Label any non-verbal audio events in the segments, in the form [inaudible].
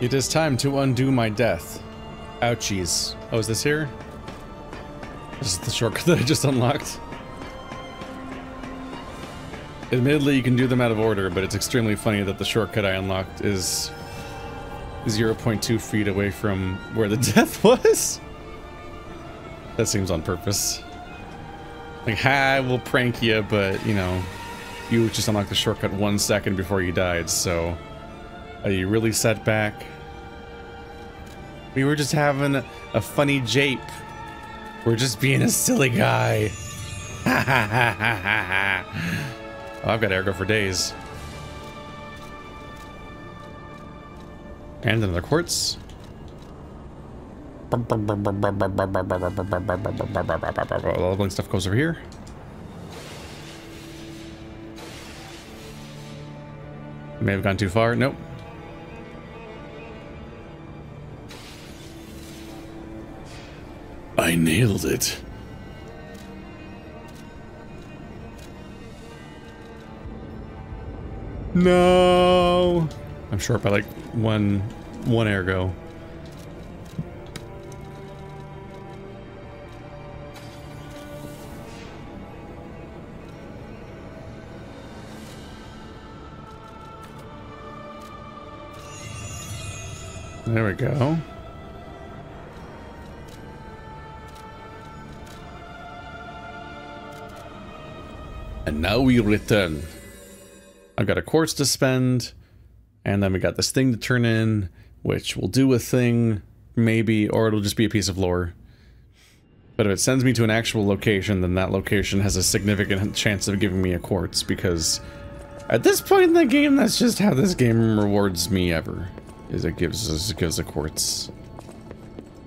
It is time to undo my death. Ouchies. Oh, is this here? This is the shortcut [laughs] that I just unlocked. Admittedly, you can do them out of order, but it's extremely funny that the shortcut I unlocked is 0.2 feet away from where the [laughs] death was. That seems on purpose. Like, hi, we'll prank you, but, you know, you just unlocked the shortcut one second before you died, so... Are you really set back? We were just having a, funny jape. We're just being a silly guy. [laughs] I've got ergo for days. And another quartz. The leveling stuff goes over here. May have gone too far. Nope. I nailed it. No. I'm short by like one one ergo. There we go. And now we return. I've got a quartz to spend, and then we got this thing to turn in, which will do a thing, maybe, or it'll just be a piece of lore. But if it sends me to an actual location, then that location has a significant chance of giving me a quartz, because at this point in the game, that's just how this game rewards me ever is it gives us gives a quartz.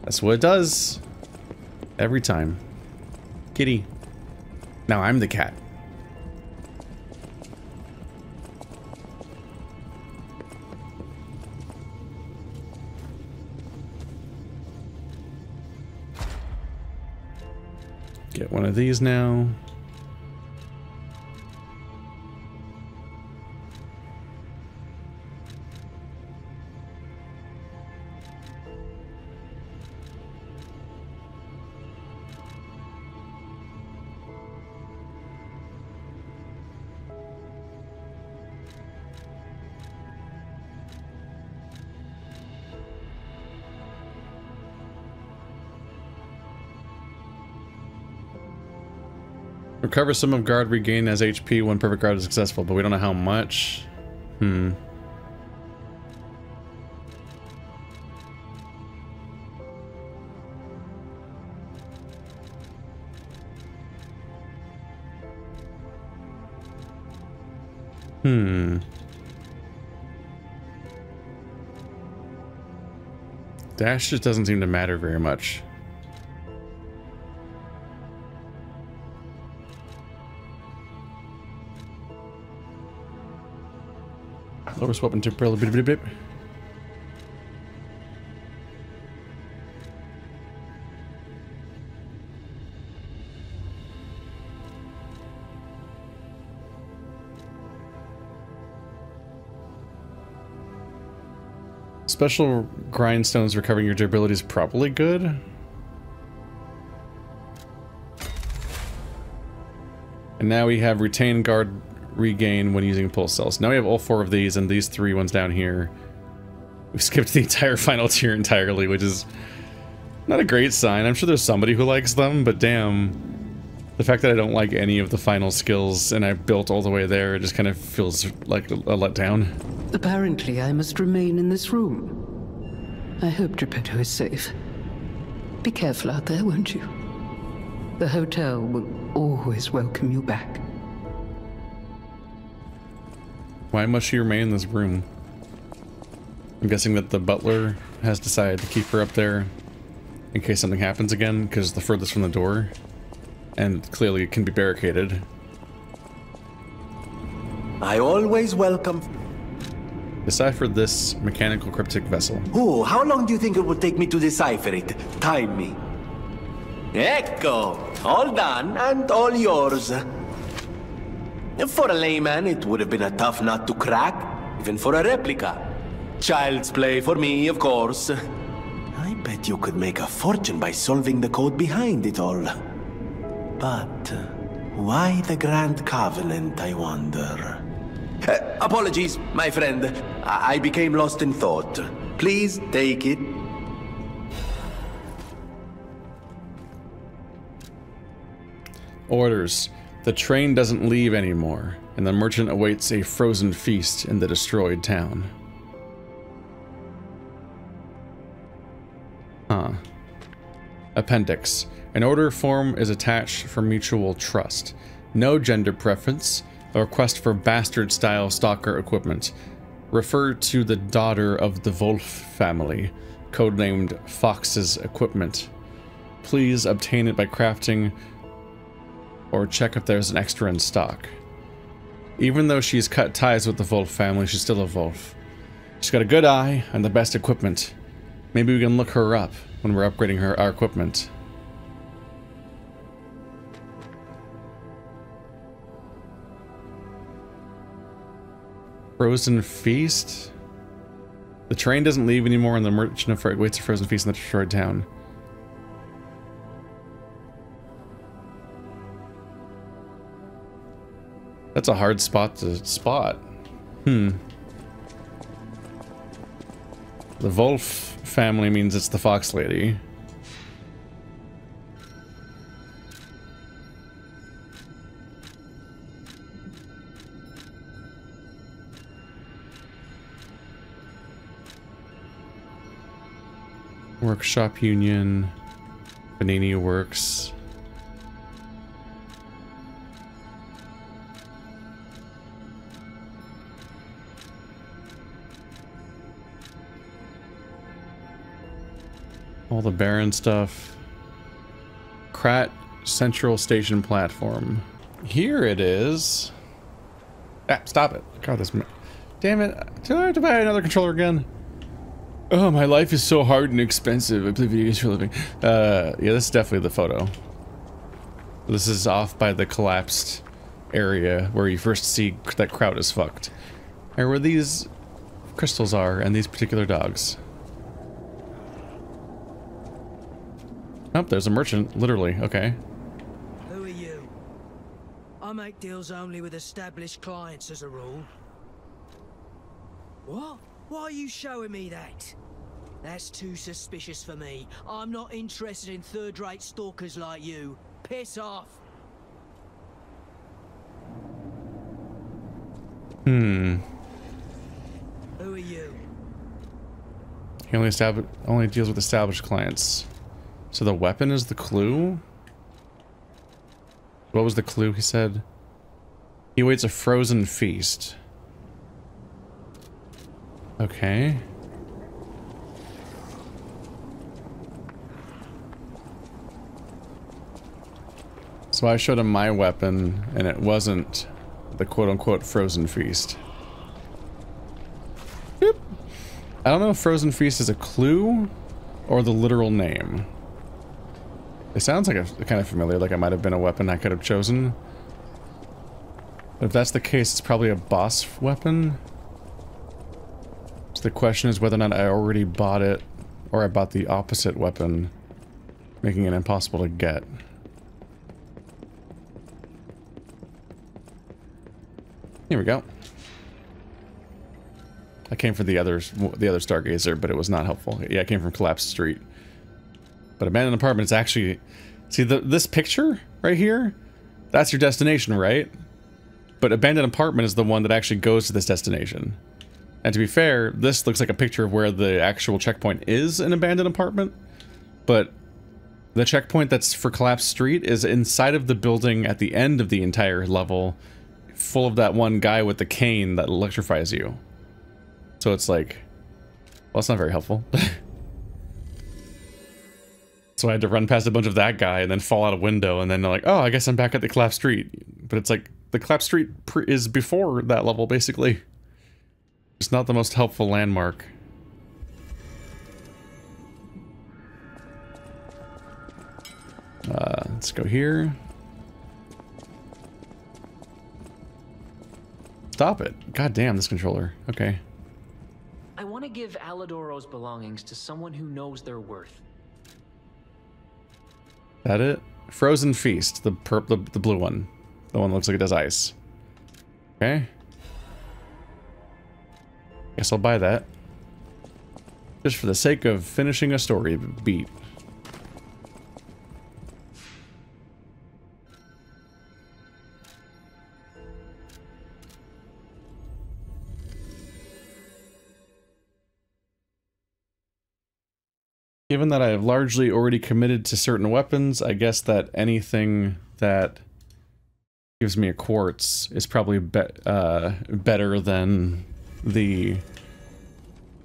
That's what it does. Every time. Kitty. Now I'm the cat. Get one of these now. Recover some of guard regain as HP when perfect guard is successful, but we don't know how much. Hmm. Hmm. Dash just doesn't seem to matter very much. Lower swapping to bit bit bit. Special grindstones recovering your durability is probably good. And now we have retained guard regain when using pulse cells. Now we have all four of these and these three ones down here. We skipped the [laughs] entire final tier entirely, which is not a great sign. I'm sure there's somebody who likes them, but damn. The fact that I don't like any of the final skills and I built all the way there, it just kind of feels like a, a letdown. Apparently I must remain in this room. I hope Geppetto is safe. Be careful out there, won't you? The hotel will always welcome you back. Why must she remain in this room? I'm guessing that the butler has decided to keep her up there in case something happens again, because the furthest from the door, and clearly it can be barricaded. I always welcome... Decipher this mechanical cryptic vessel. Oh, how long do you think it would take me to decipher it? Time me. Ecco! All done, and all yours. For a layman, it would have been a tough nut to crack, even for a replica. Child's play for me, of course. I bet you could make a fortune by solving the code behind it all. But why the Grand Covenant, I wonder? Uh, apologies, my friend. I, I became lost in thought. Please take it. Orders. The train doesn't leave anymore, and the merchant awaits a frozen feast in the destroyed town. Huh. Appendix. An order form is attached for mutual trust. No gender preference. A request for bastard-style stalker equipment. Refer to the daughter of the Wolf family, codenamed Fox's Equipment. Please obtain it by crafting or check if there's an extra in stock. Even though she's cut ties with the Wolf family, she's still a Wolf. She's got a good eye and the best equipment. Maybe we can look her up when we're upgrading her our equipment. Frozen Feast? The train doesn't leave anymore and the merchant of waits a frozen feast in the destroyed town. That's a hard spot to spot. Hmm. The Wolf family means it's the Fox Lady. Workshop Union, Venigni Works. All the Baron stuff. Krat Central Station platform. Here it is. Ah, stop it. God, this... Damn it. Do I have to buy another controller again? Oh, my life is so hard and expensive. I play video games for a living. Uh, yeah, this is definitely the photo. This is off by the collapsed area where you first see that crowd is fucked. And where these crystals are and these particular dogs. Oh, there's a merchant, literally. Okay. Who are you? I make deals only with established clients as a rule. What? Why are you showing me that? That's too suspicious for me. I'm not interested in third-rate stalkers like you. Piss off. Hmm. Who are you? He only only deals with established clients. So the weapon is the clue? What was the clue he said? He waits a frozen feast. Okay. So I showed him my weapon, and it wasn't the quote-unquote frozen feast. Yep. I don't know if frozen feast is a clue or the literal name. It sounds like a kind of familiar, like it might have been a weapon I could have chosen. But if that's the case, it's probably a boss weapon. So the question is whether or not I already bought it, or I bought the opposite weapon, making it impossible to get. Here we go. I came for the others, the other Stargazer, but it was not helpful. Yeah, I came from Collapse Street. But abandoned apartment is actually... See, the, this picture right here? That's your destination, right? But abandoned apartment is the one that actually goes to this destination. And to be fair, this looks like a picture of where the actual checkpoint is an abandoned apartment. But the checkpoint that's for Collapse Street is inside of the building at the end of the entire level, full of that one guy with the cane that electrifies you. So it's like, well, it's not very helpful. [laughs] So I had to run past a bunch of that guy and then fall out a window and then like, oh, I guess I'm back at the Clap Street. But it's like, the Clap Street is before that level, basically. It's not the most helpful landmark. Uh, let's go here. Stop it. God damn, this controller. Okay. I want to give Alidoro's belongings to someone who knows their worth. That it? Frozen Feast, the, perp the the blue one. The one that looks like it does ice. Okay. Guess I'll buy that. Just for the sake of finishing a story beat. Given that I have largely already committed to certain weapons, I guess that anything that gives me a quartz is probably be uh, better than the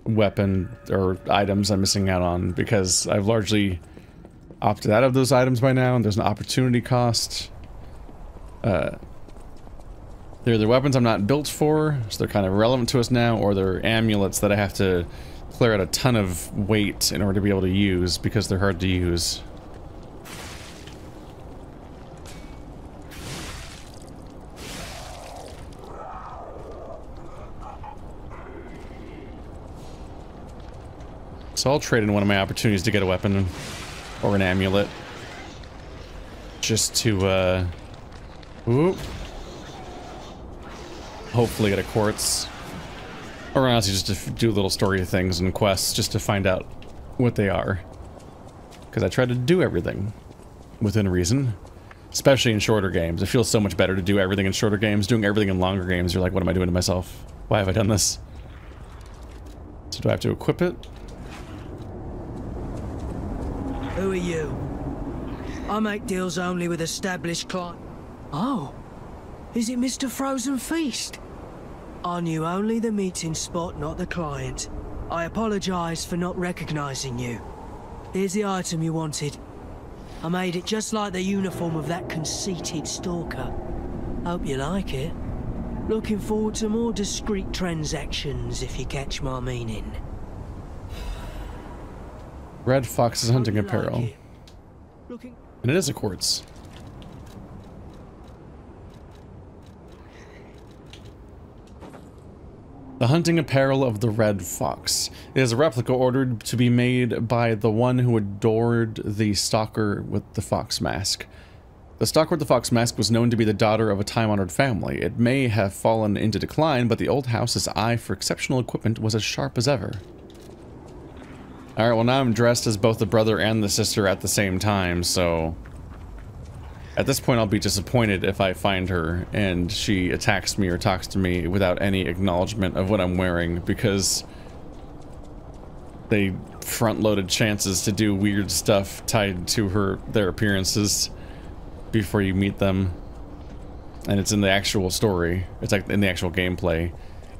weapon or items I'm missing out on because I've largely opted out of those items by now and there's an opportunity cost. Uh, they're either weapons I'm not built for, so they're kind of irrelevant to us now, or they're amulets that I have to clear out a ton of weight in order to be able to use because they're hard to use. So I'll trade in one of my opportunities to get a weapon or an amulet. Just to, uh... Ooh. Hopefully get a quartz. Or honestly, just to do little story things and quests just to find out what they are. Because I try to do everything within reason. Especially in shorter games. It feels so much better to do everything in shorter games. Doing everything in longer games, you're like, what am I doing to myself? Why have I done this? So do I have to equip it? Who are you? I make deals only with established clients. Oh, is it Mr. Frozen Feast? I knew only the meeting spot, not the client. I apologize for not recognizing you. Here's the item you wanted. I made it just like the uniform of that conceited stalker. Hope you like it. Looking forward to more discreet transactions, if you catch my meaning. Red Fox's hunting you like apparel. it. And it is a quartz. The hunting apparel of the Red Fox. It is a replica ordered to be made by the one who adored the stalker with the fox mask. The stalker with the fox mask was known to be the daughter of a time-honored family. It may have fallen into decline, but the old house's eye for exceptional equipment was as sharp as ever. Alright, well now I'm dressed as both the brother and the sister at the same time, so... At this point I'll be disappointed if I find her and she attacks me or talks to me without any acknowledgement of what I'm wearing, because... They front-loaded chances to do weird stuff tied to her their appearances before you meet them. And it's in the actual story. It's like in the actual gameplay.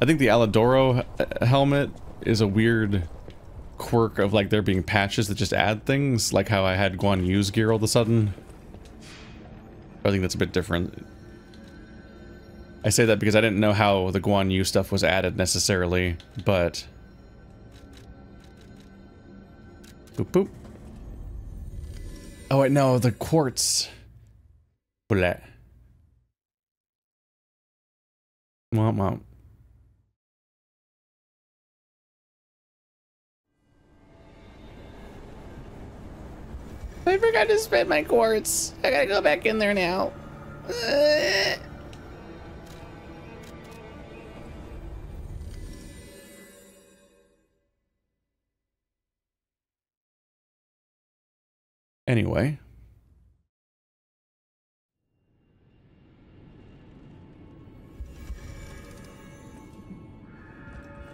I think the Alidoro helmet is a weird quirk of like there being patches that just add things, like how I had Guan Yu's gear all of a sudden. I think that's a bit different. I say that because I didn't know how the Guan Yu stuff was added necessarily, but... Boop boop. Oh wait, no, the quartz. Blah. Womp womp. I forgot to spend my quartz. I gotta go back in there now. Uh. Anyway.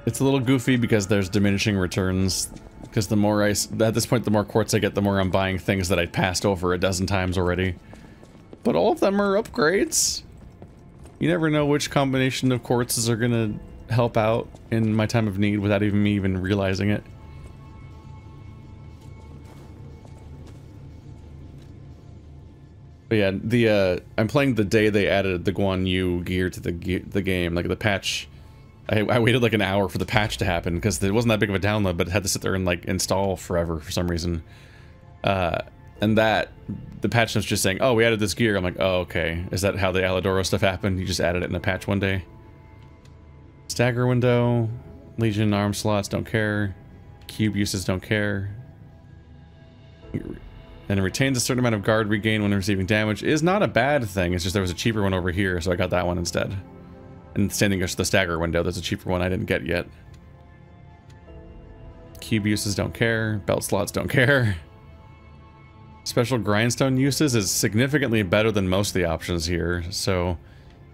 It's a little goofy because there's diminishing returns. Because the more I, at this point, the more quartz I get, the more I'm buying things that I passed over a dozen times already. But all of them are upgrades. You never know which combination of quartzes are gonna help out in my time of need without even me even realizing it. But yeah, the uh, I'm playing the day they added the Guan Yu gear to the ge the game, like the patch. I, I waited like an hour for the patch to happen because it wasn't that big of a download, but it had to sit there and like install forever for some reason. Uh, and that the patch notes just saying, "Oh, we added this gear." I'm like, "Oh, okay. Is that how the Alidoro stuff happened? You just added it in the patch one day?" Stagger window. Legion arm slots, don't care. Cube uses, don't care. And it retains a certain amount of guard regain when receiving damage. Is not a bad thing. It's just there was a cheaper one over here, so I got that one instead. And standing goes to the stagger window. There's a cheaper one I didn't get yet. Cube uses don't care. Belt slots don't care. Special grindstone uses is significantly better than most of the options here, so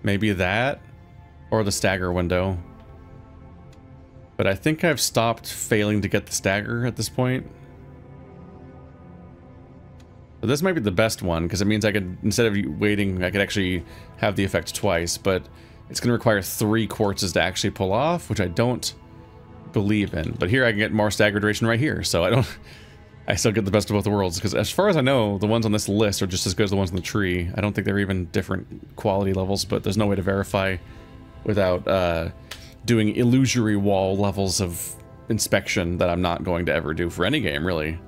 maybe that or the stagger window. But I think I've stopped failing to get the stagger at this point. This might be the best one, because it means I could, instead of waiting, I could actually have the effect twice, but it's going to require three quartzes to actually pull off, which I don't believe in. But here I can get more stagger duration right here, so I don't... [laughs] I still get the best of both worlds, because as far as I know, the ones on this list are just as good as the ones in the tree. I don't think they're even different quality levels, but there's no way to verify without uh, doing illusory wall levels of inspection that I'm not going to ever do for any game, really.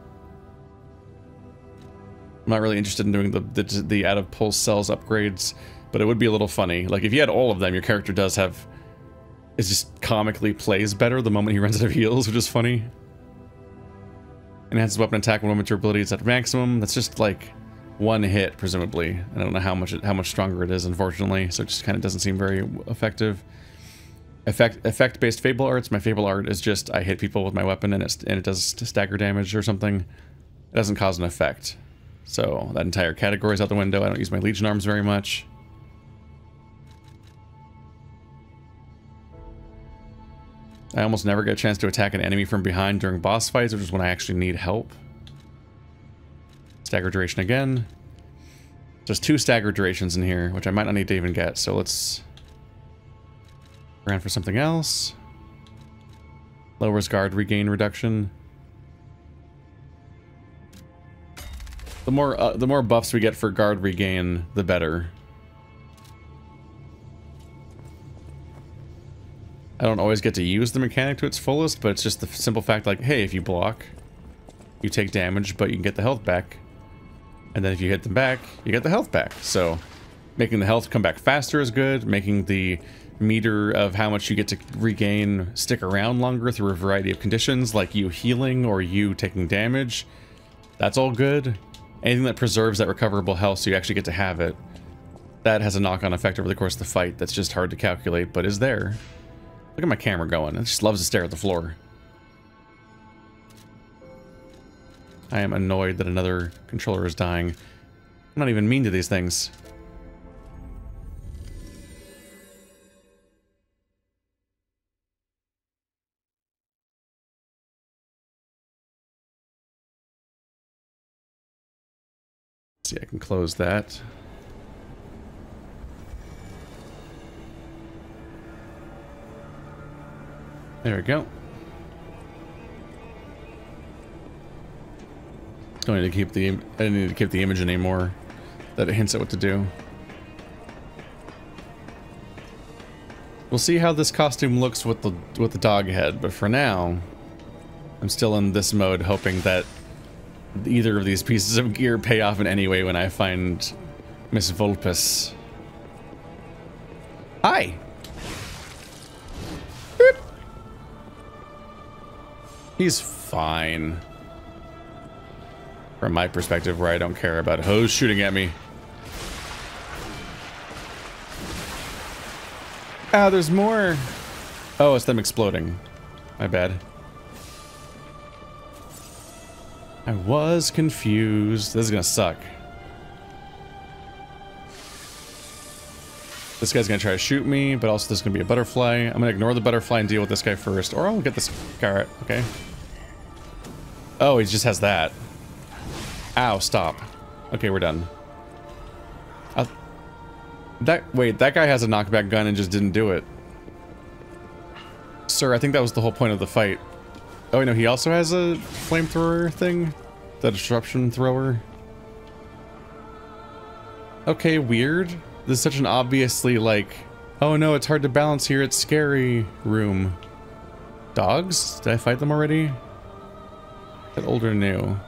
I'm not really interested in doing the, the, the out of pulse cells upgrades, but it would be a little funny. Like, if you had all of them, your character does have... It just comically plays better the moment he runs out of heals, which is funny. Enhances weapon attack when your ability is at maximum. That's just, like, one hit, presumably. I don't know how much it, how much stronger it is, unfortunately, so it just kind of doesn't seem very effective. Effect effect based fable arts. My fable art is just I hit people with my weapon and it and it does stagger damage or something. It doesn't cause an effect. So that entire category is out the window. I don't use my legion arms very much. I almost never get a chance to attack an enemy from behind during boss fights, which is when I actually need help. Stagger duration again. There's two stagger durations in here, which I might not need to even get, so let's... Around for something else. Lowers guard regain reduction. The more uh, the more buffs we get for guard regain, the better. I don't always get to use the mechanic to its fullest, but it's just the simple fact like, hey, if you block, you take damage, but you can get the health back. And then if you hit them back, you get the health back. So making the health come back faster is good. Making the meter of how much you get to regain stick around longer through a variety of conditions, like you healing or you taking damage, that's all good. Anything that preserves that recoverable health so you actually get to have it, that has a knock-on effect over the course of the fight that's just hard to calculate, but is there. Look at my camera going. It just loves to stare at the floor. I am annoyed that another controller is dying. I'm not even mean to these things. see, I can close that. There we go. Don't need to keep the I don't need to keep the image anymore. That it hints at what to do. We'll see how this costume looks with the with the dog head, but for now, I'm still in this mode hoping that either of these pieces of gear pay off in any way when I find Miss Vulpes. Hi! He's fine. From my perspective, where I don't care about hose shooting at me. Ah, oh, there's more. Oh, it's them exploding. My bad. I was confused. This is gonna suck. This guy's gonna try to shoot me, but also there's gonna be a butterfly. I'm gonna ignore the butterfly and deal with this guy first, or I'll get this carrot, okay? Oh, he just has that. Ow, stop. Okay, we're done. Uh, that, wait, that guy has a knockback gun and just didn't do it. Sir, I think that was the whole point of the fight. Oh, no, he also has a flamethrower thing? The disruption thrower? Okay, weird. This is such an obviously like, oh no, it's hard to balance here, it's scary room. Dogs? Did I fight them already? That old or new?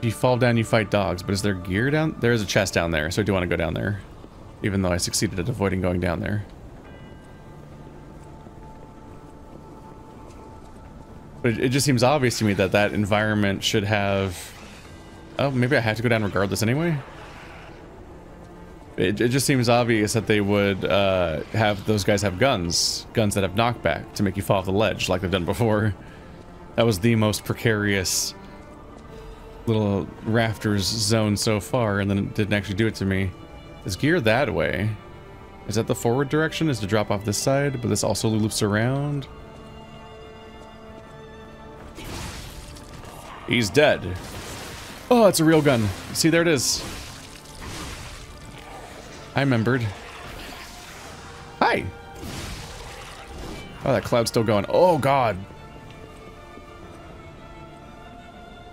You fall down, you fight dogs, but is there gear down? There is a chest down there, so I do want to go down there. Even though I succeeded at avoiding going down there. But it just seems obvious to me that that environment should have... Oh, maybe I have to go down regardless anyway? It, it just seems obvious that they would uh, have those guys have guns. Guns that have knockback to make you fall off the ledge like they've done before. That was the most precarious little rafters zone so far, and then it didn't actually do it to me. Is gear that way? Is that the forward direction? Is to drop off this side, but this also loops around? He's dead. Oh, it's a real gun. See, there it is. I remembered. Hi. Oh, that cloud's still going. Oh, God.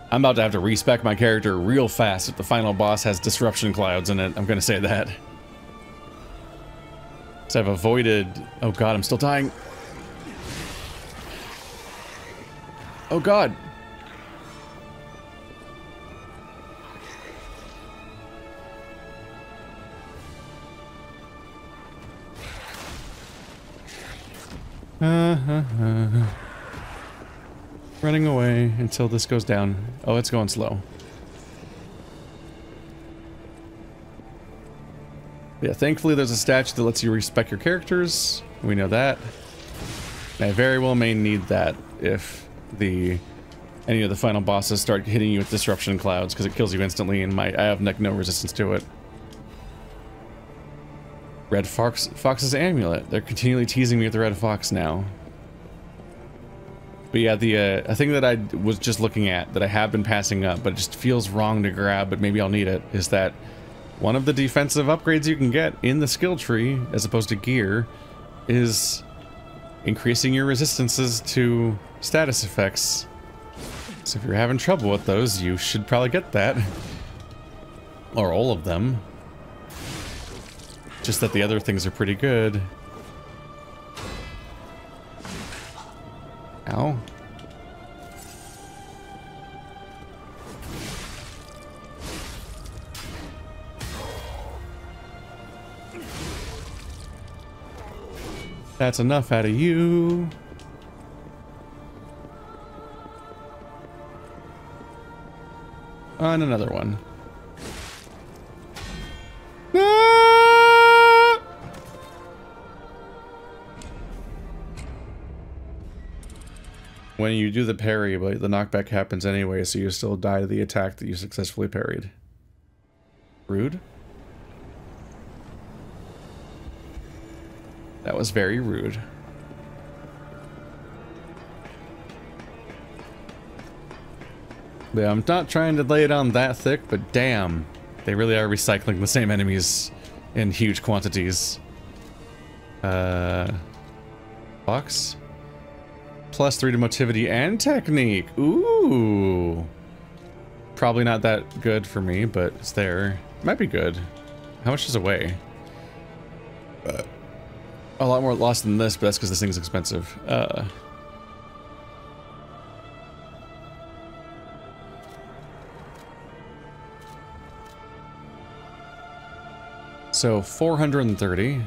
I'm about to have to respec my character real fast if the final boss has disruption clouds in it. I'm going to say that. So I've avoided... Oh, God, I'm still dying. Oh, God. Uh, uh, uh. Running away until this goes down. Oh, it's going slow. Yeah, thankfully there's a statue that lets you respec your characters. We know that. I very well may need that if the any of the final bosses start hitting you with disruption clouds because it kills you instantly and my I have neck no resistance to it. Red Fox Fox's amulet. They're continually teasing me with the Red Fox now. But yeah, the uh, a thing that I was just looking at that I have been passing up, but it just feels wrong to grab, but maybe I'll need it, is that one of the defensive upgrades you can get in the skill tree, as opposed to gear, is increasing your resistances to status effects. So if you're having trouble with those, you should probably get that. [laughs] Or all of them. Just that the other things are pretty good. Ow. That's enough out of you. On another one. Ah! When you do the parry, but the knockback happens anyway, so you still die to the attack that you successfully parried. Rude. That was very rude. Yeah, I'm not trying to lay it on that thick, but damn, they really are recycling the same enemies in huge quantities. Uh, box? Plus three to motivity and technique. Ooh. Probably not that good for me, but it's there. Might be good. How much does it weigh? Uh, a lot more lost than this, but that's because this thing's expensive. Uh, so 430.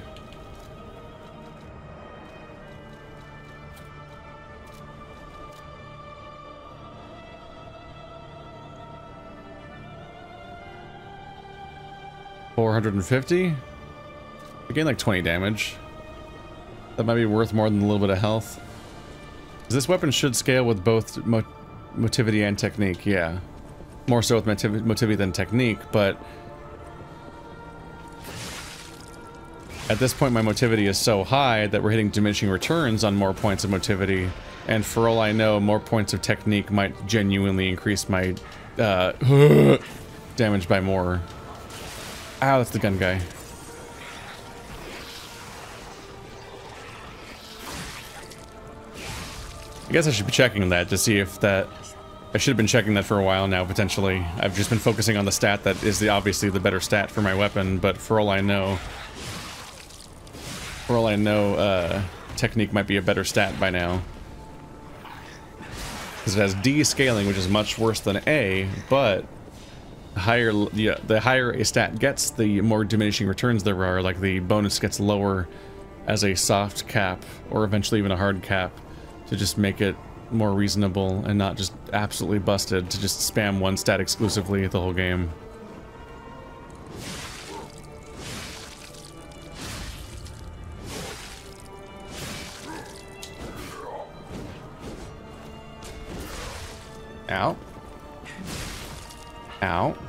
Four hundred and fifty. Again, like twenty damage. That might be worth more than a little bit of health. This weapon should scale with both mo motivity and technique, yeah. More so with motiv motivity than technique, but... At this point, my motivity is so high that we're hitting diminishing returns on more points of motivity. And for all I know, more points of technique might genuinely increase my uh, [gasps] damage by more. Ah, that's the gun guy. I guess I should be checking that to see if that... I should have been checking that for a while now, potentially. I've just been focusing on the stat that is the obviously the better stat for my weapon, but for all I know... For all I know, uh, technique might be a better stat by now. Because it has D scaling, which is much worse than A, but the higher, the higher a stat gets, the more diminishing returns there are, like the bonus gets lower as a soft cap, or eventually even a hard cap to just make it more reasonable and not just absolutely busted to just spam one stat exclusively the whole game. Ow. Ow.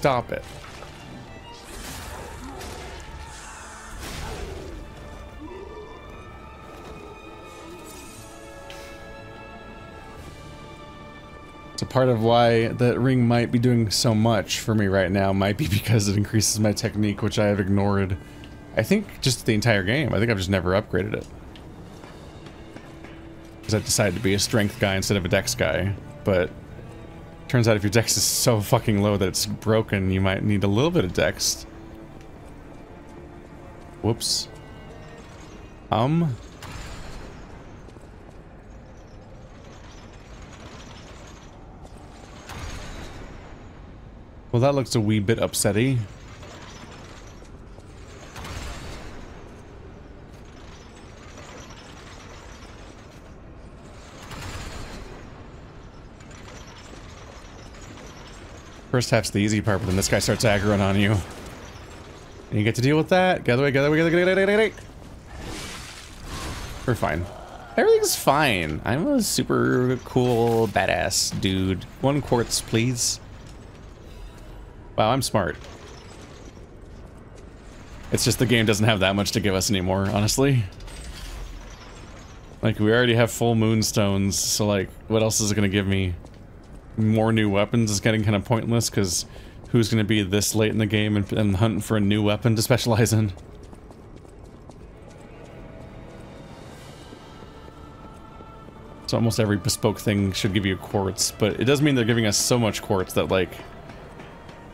Stop it. So part of why that ring might be doing so much for me right now might be [laughs] because it increases my technique, which I have ignored. I think just the entire game. I think I've just never upgraded it. Because I decided to be a strength guy instead of a dex guy. But Turns out if your dex is so fucking low that it's broken, you might need a little bit of dex. Whoops. Um. Well, that looks a wee bit upsetty. First half's the easy part, but then this guy starts aggroing on you. And you get to deal with that. Get away, get away, get away, get away, get away. We're fine. Everything's fine. I'm a super cool, badass dude. One quartz, please. Wow, I'm smart. It's just the game doesn't have that much to give us anymore, honestly. Like, we already have full moonstones, so like, what else is it gonna give me? More new weapons is getting kind of pointless because who's going to be this late in the game and, and hunting for a new weapon to specialize in? So almost every bespoke thing should give you quartz, but it does mean they're giving us so much quartz that like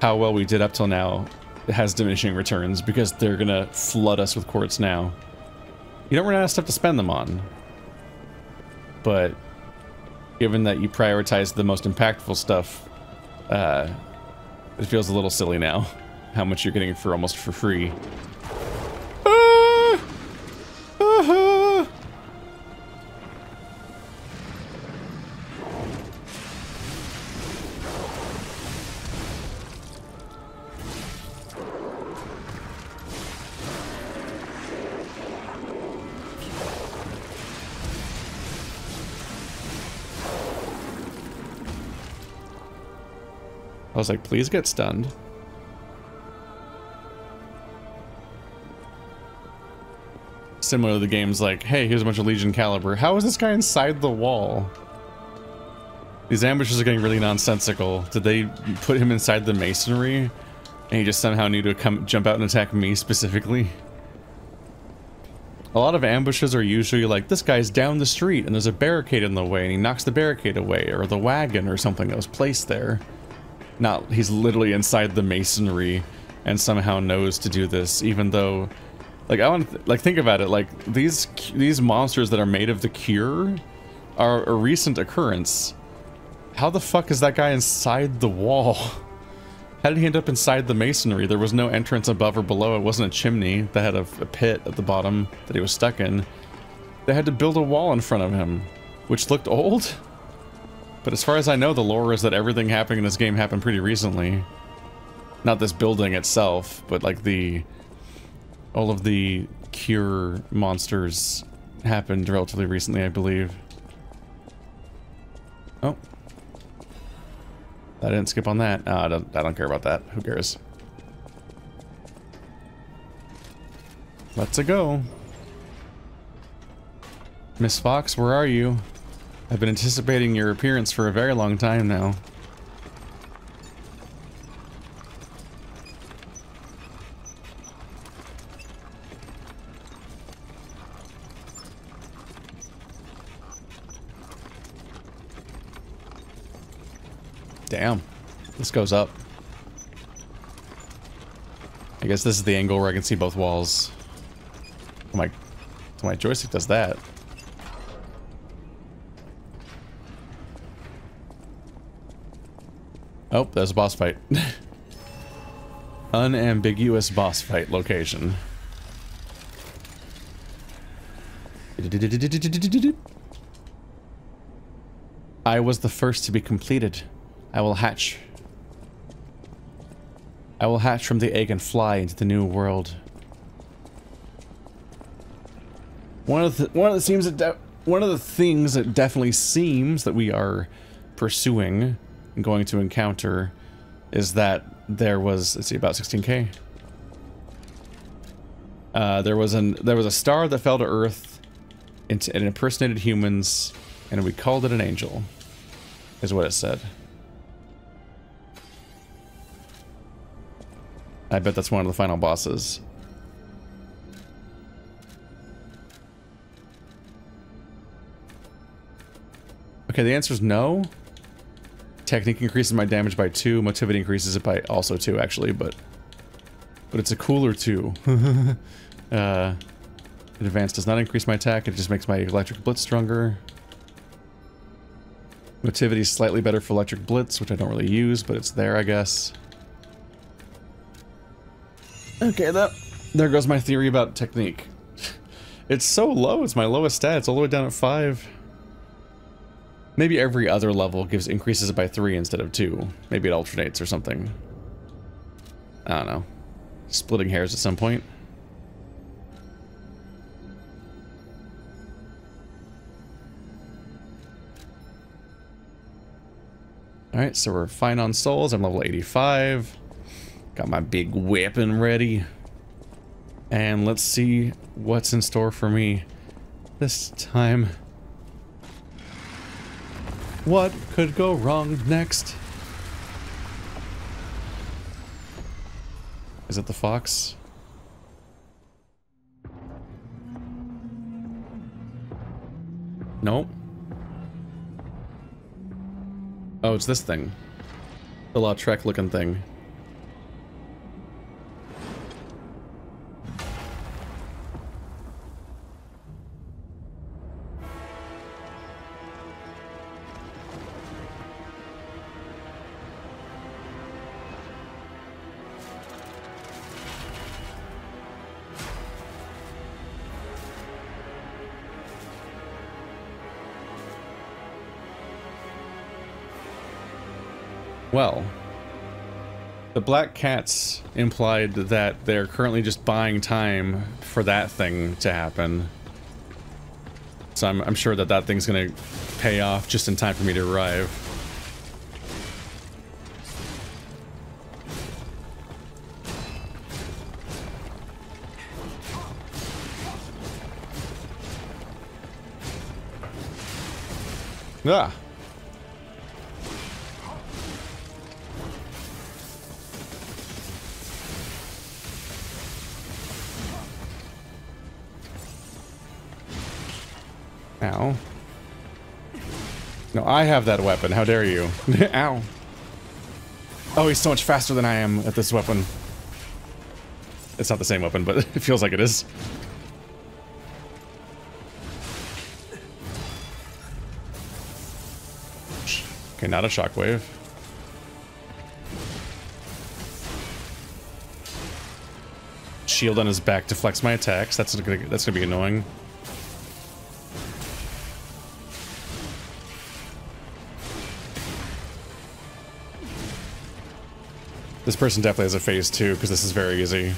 how well we did up till now has diminishing returns because they're gonna flood us with quartz now. You don't run out of stuff to spend them on. But given that you prioritize the most impactful stuff, uh, it feels a little silly now how much you're getting for almost for free. I was like, please get stunned. Similar to the games like, hey, here's a bunch of Legion Caliber. How is this guy inside the wall? These ambushes are getting really nonsensical. Did they put him inside the masonry? And he just somehow knew to come jump out and attack me specifically? A lot of ambushes are usually like, this guy's down the street and there's a barricade in the way and he knocks the barricade away, or the wagon or something that was placed there. Not, he's literally inside the masonry and somehow knows to do this, even though, like, I want to, like, think about it, like, these, these monsters that are made of the cure are a recent occurrence. How the fuck is that guy inside the wall? [laughs] How did he end up inside the masonry? There was no entrance above or below. It wasn't a chimney that had a, a pit at the bottom that he was stuck in. They had to build a wall in front of him, which looked old. But as far as I know, the lore is that everything happening in this game happened pretty recently. Not this building itself, but like the... All of the cure monsters happened relatively recently, I believe. Oh. I didn't skip on that. Ah, I don't, I don't care about that. Who cares? Let's-a go. Miss Fox, where are you? I've been anticipating your appearance for a very long time now. Damn. This goes up. I guess this is the angle where I can see both walls. Oh My, my joystick does that. Oh, there's a boss fight. Unambiguous boss fight location. I was the first to be completed. I will hatch. I will hatch from the egg and fly into the new world. One of the one of the seems that one of the things that definitely seems that we are pursuing going to encounter is that there was let's see about 16k. Uh, there was an there was a star that fell to Earth, and, and impersonated humans, and we called it an angel. Is what it said. I bet that's one of the final bosses. Okay, the answer is no. Technique increases my damage by two. Motivity increases it by also two, actually, but but it's a cooler two. [laughs] uh, advance does not increase my attack. It just makes my electric blitz stronger. Motivity is slightly better for electric blitz, which I don't really use, but it's there, I guess. Okay, that there goes my theory about technique. [laughs] It's so low. It's my lowest stat. It's all the way down at five. Maybe every other level gives increases by three instead of two. Maybe it alternates or something. I don't know. Splitting hairs at some point. Alright, so we're fine on souls. I'm level 85. Got my big weapon ready. And let's see what's in store for me this time. What could go wrong next? Is it the fox? Nope. Oh, it's this thing. The Lautrec looking thing. Well, the Black Cats implied that they're currently just buying time for that thing to happen. So I'm, I'm sure that that thing's going to pay off just in time for me to arrive. Ah. Ow. No, I have that weapon. How dare you? [laughs] Ow. Oh, he's so much faster than I am at this weapon. It's not the same weapon, but [laughs] it feels like it is. Okay, not a shockwave. Shield on his back deflects my attacks. That's gonna that's gonna be annoying. This person definitely has a phase two because this is very easy.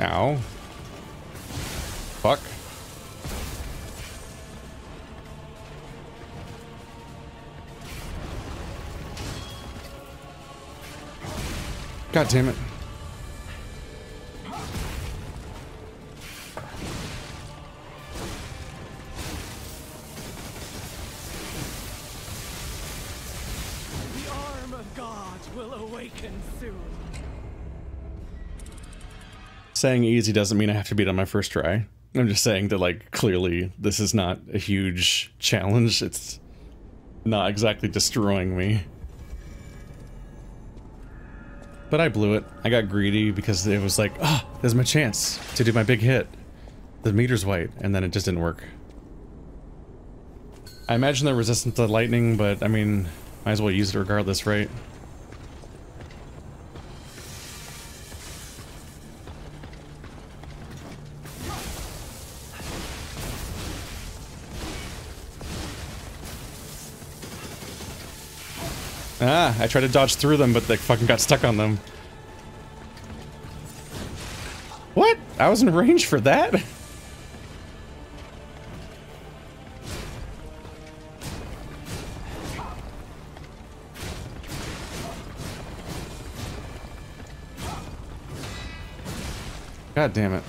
Ow. Fuck. God damn it. Saying easy doesn't mean I have to beat on my first try. I'm just saying that, like, clearly this is not a huge challenge. It's not exactly destroying me. But I blew it. I got greedy because it was like, oh, there's my chance to do my big hit. The meter's white, and then it just didn't work. I imagine they're resistant to lightning, but I mean, might as well use it regardless, right? Ah, I tried to dodge through them, but they fucking got stuck on them. What? I was in range for that? God damn it.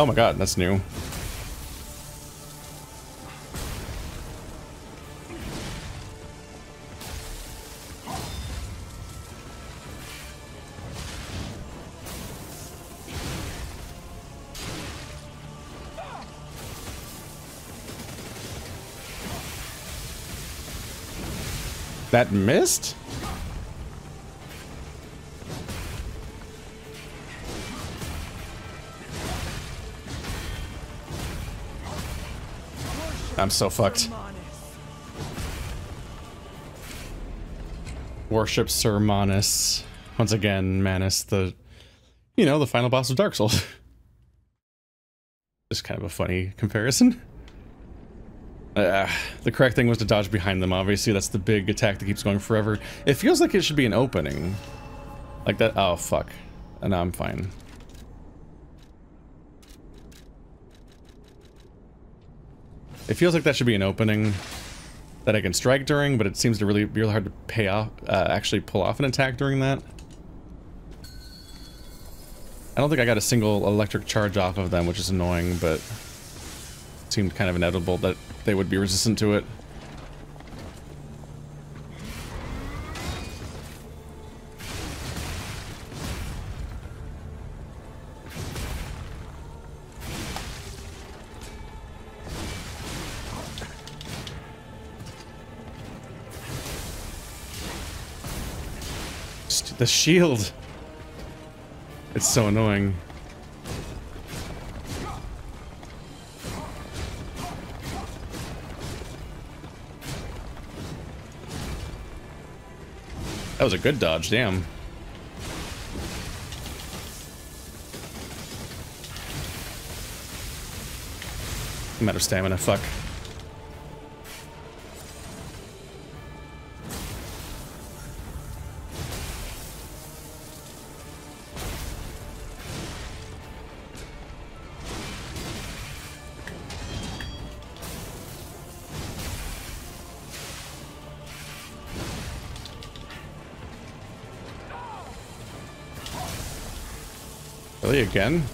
Oh my god, that's new. That missed? I'm so fucked. Worship Sir Manus. Once again, Manus, the, you know, the final boss of Dark Souls. [laughs] Just kind of a funny comparison. Uh, the correct thing was to dodge behind them, obviously. That's the big attack that keeps going forever. It feels like it should be an opening. Like that. Oh, fuck. And uh, I'm fine. It feels like that should be an opening that I can strike during, but it seems to really be really hard to pay off, uh, actually pull off an attack during that. I don't think I got a single electric charge off of them, which is annoying, but seemed kind of inevitable that they would be resistant to it. The shield. It's so annoying. That was a good dodge, damn. I'm out of stamina, fuck. Really, again?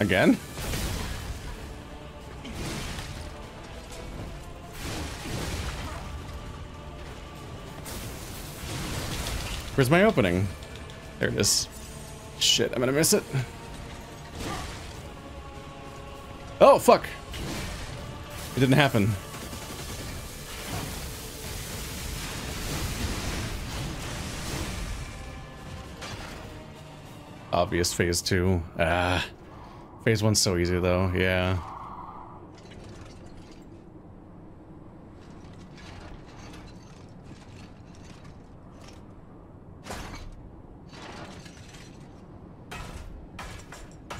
Again? Where's my opening? There it is. Shit, I'm gonna miss it. Oh, fuck! It didn't happen. Obvious phase two. Ah. Phase one's so easy though, yeah.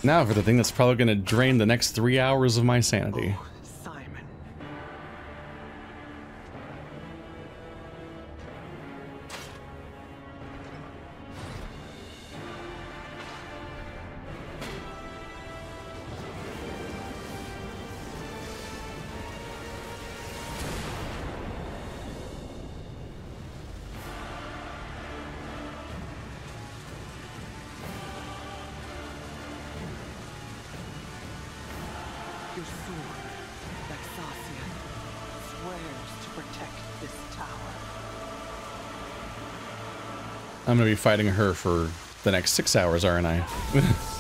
Now for the thing that's probably to drain the next three hours of my sanity. Oh, I'm gonna be fighting her for the next six hours, aren't I?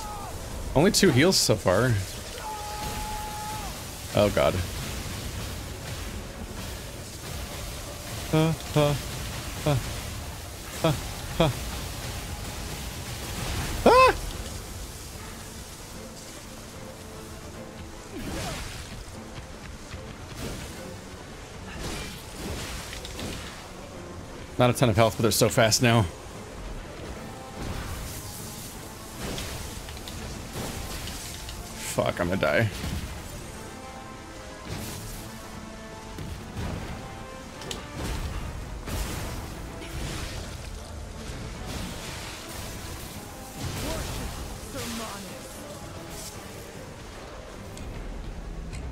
[laughs] Only two heals so far. Oh god. Uh, uh, uh, uh, uh. Ah! Not a ton of health, but they're so fast now. Fuck, I'm gonna die.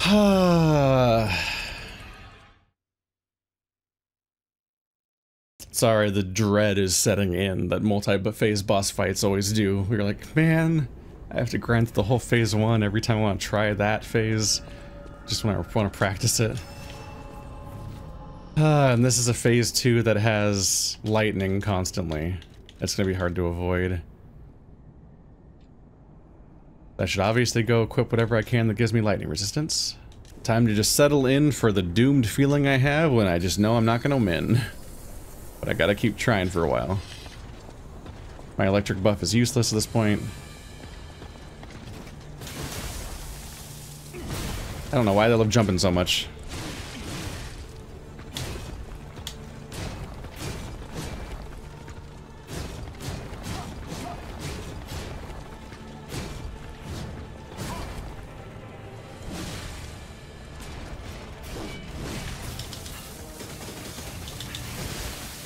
[sighs] Sorry, the dread is setting in that multi-phase boss fights always do. We're like, man, I have to grind the whole phase one every time I want to try that phase. Just when I want to practice it. Uh, [sighs] and this is a phase two that has lightning constantly. It's going to be hard to avoid. I should obviously go equip whatever I can that gives me lightning resistance. Time to just settle in for the doomed feeling I have when I just know I'm not going to win. But I gotta keep trying for a while. My electric buff is useless at this point. I don't know why they love jumping so much.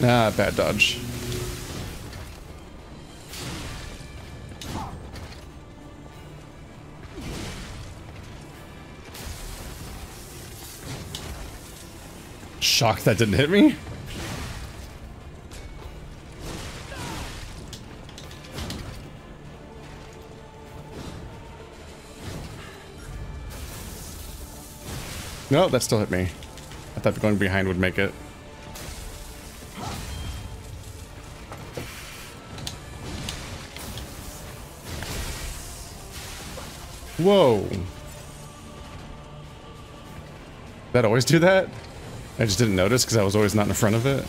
Ah, bad dodge. Shocked that didn't hit me? No, that still hit me. I thought going behind would make it. Whoa. That always do that? I just didn't notice because I was always not in front of it.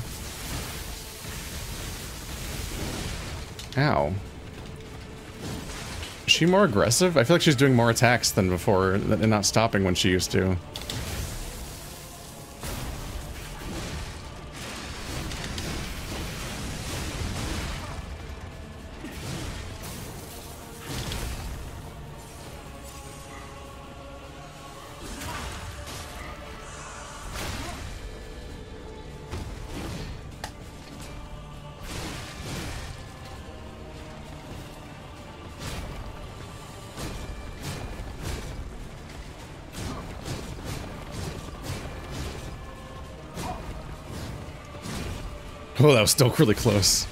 Ow. Is she more aggressive? I feel like she's doing more attacks than before and not stopping when she used to. Oh, that was still really close.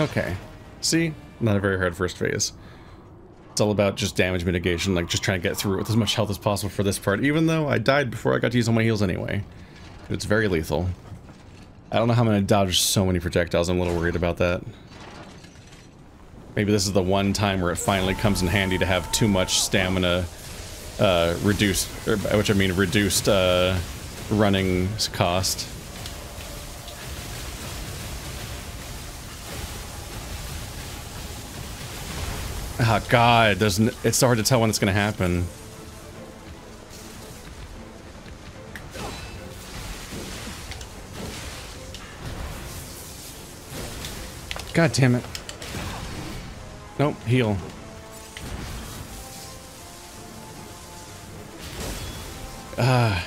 Okay. See? Not a very hard first phase. It's all about just damage mitigation, like just trying to get through it with as much health as possible for this part, even though I died before I got to use all my heals anyway. It's very lethal. I don't know how I'm going to dodge so many projectiles, I'm a little worried about that. Maybe this is the one time where it finally comes in handy to have too much stamina uh, reduced, or, which I mean reduced uh, running cost. Oh god, there's it's so hard to tell when it's gonna happen. God damn it. Nope, heal. Ah.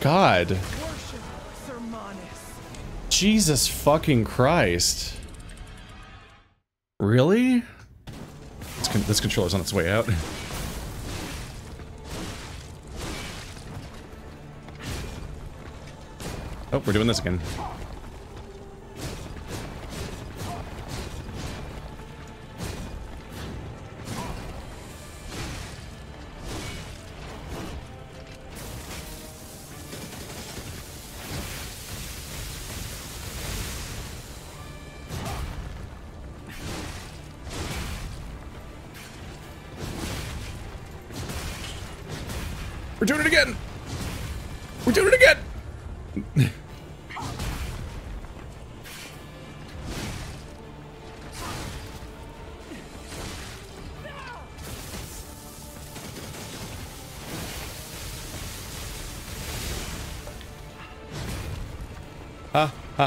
God. Jesus fucking Christ. Really? It's con this controller's on its way out. Oh, we're doing this again.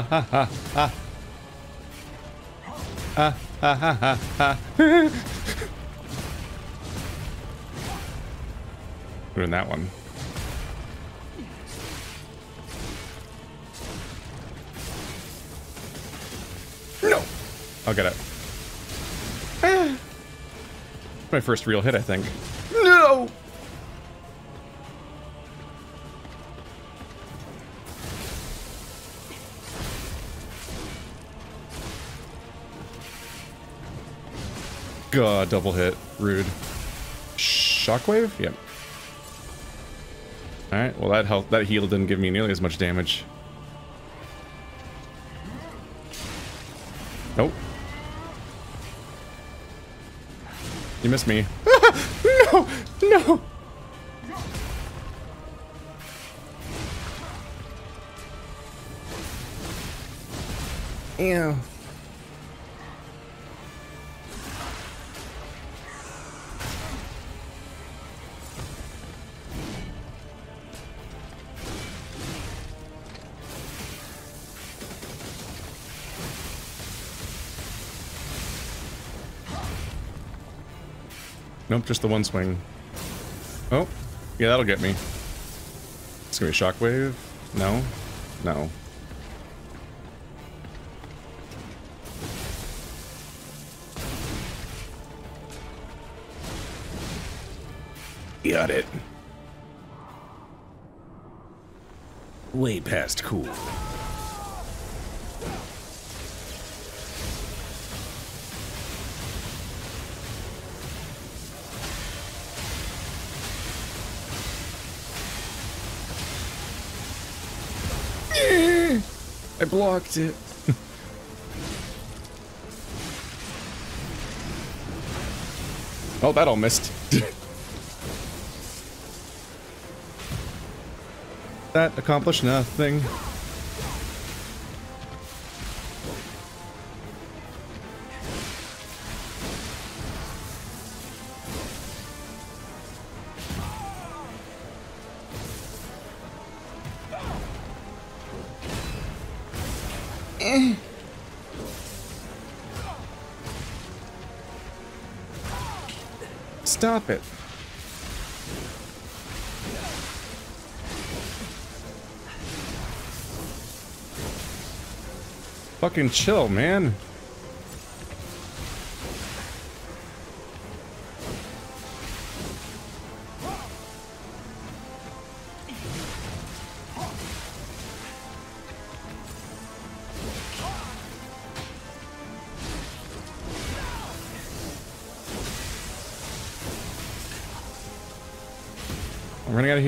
Ha ha ha ha ha. Ha ha ha ha ha. That one. No! I'll get it. [sighs] My first real hit, I think. God, double hit. Rude. Shockwave? Yep. Alright, well that health that heal didn't give me nearly as much damage. Nope. You missed me. Nope, just the one swing. Oh, yeah, that'll get me. It's gonna be a shockwave. No, no. I blocked it. [laughs] oh, that all missed. [laughs] that accomplished nothing. It. Fucking chill, man.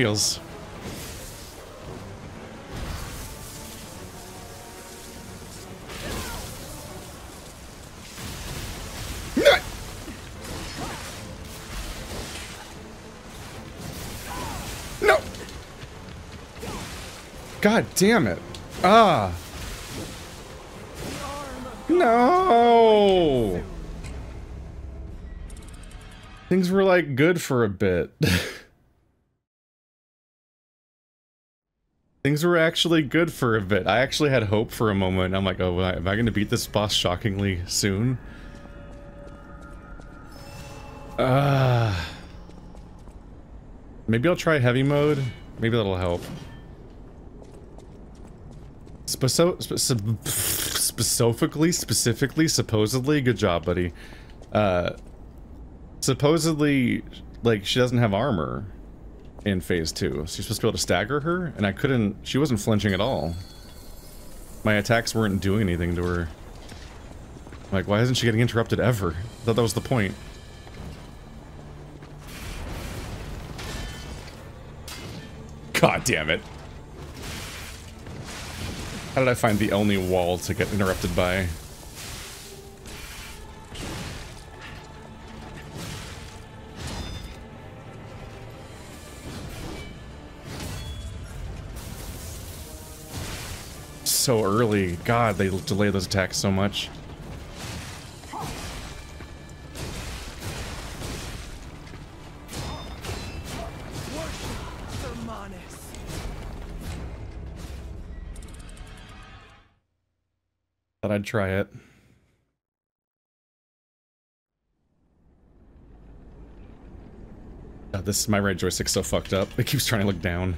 Heals. No! God damn it. Ah. No! Things were like good for a bit. [laughs] Things were actually good for a bit. I actually had hope for a moment. I'm like, oh, am I going to beat this boss shockingly soon? Uh, maybe I'll try heavy mode. Maybe that'll help. Speso spe specifically, specifically, supposedly, good job, buddy. Uh, Supposedly, like, she doesn't have armor in phase two. So you're supposed to be able to stagger her, and I couldn't, she wasn't flinching at all. My attacks weren't doing anything to her. Like, why isn't she getting interrupted ever? I thought that was the point. God damn it. How did I find the only wall to get interrupted by? So early. God, they delay those attacks so much. Thought I'd try it. God, this my right joystick's so fucked up. It keeps trying to look down.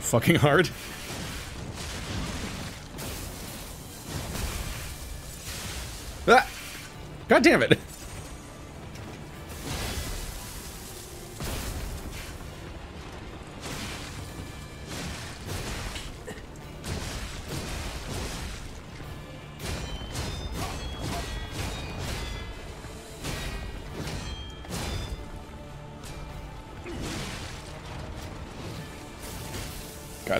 Fucking hard. Ah! God damn it!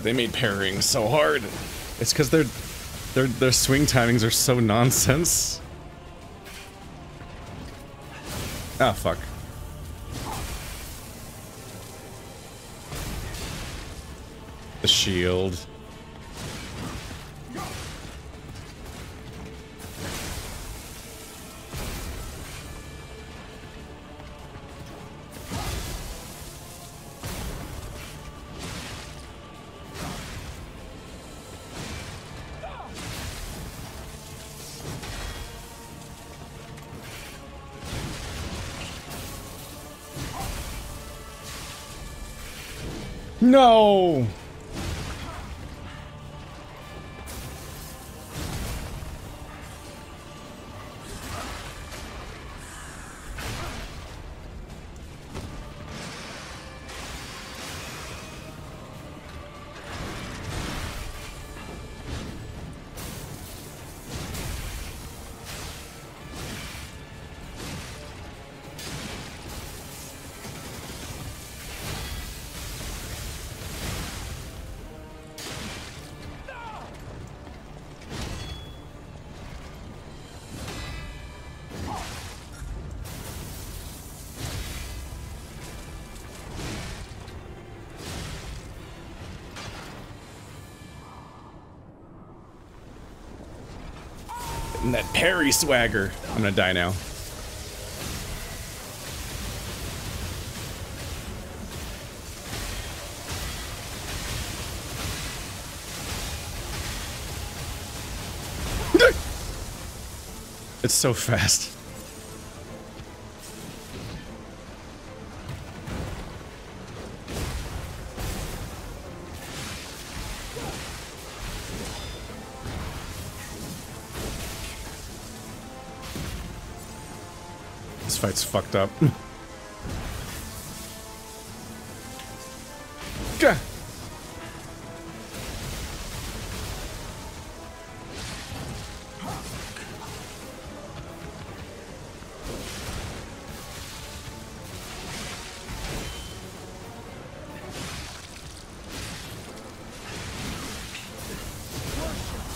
God, they made parrying so hard. It's because their their their swing timings are so nonsense. Ah, fuck. The shield. No! And that parry swagger. I'm gonna die now. [laughs] It's so fast. Fight's fucked up. [laughs] Gah.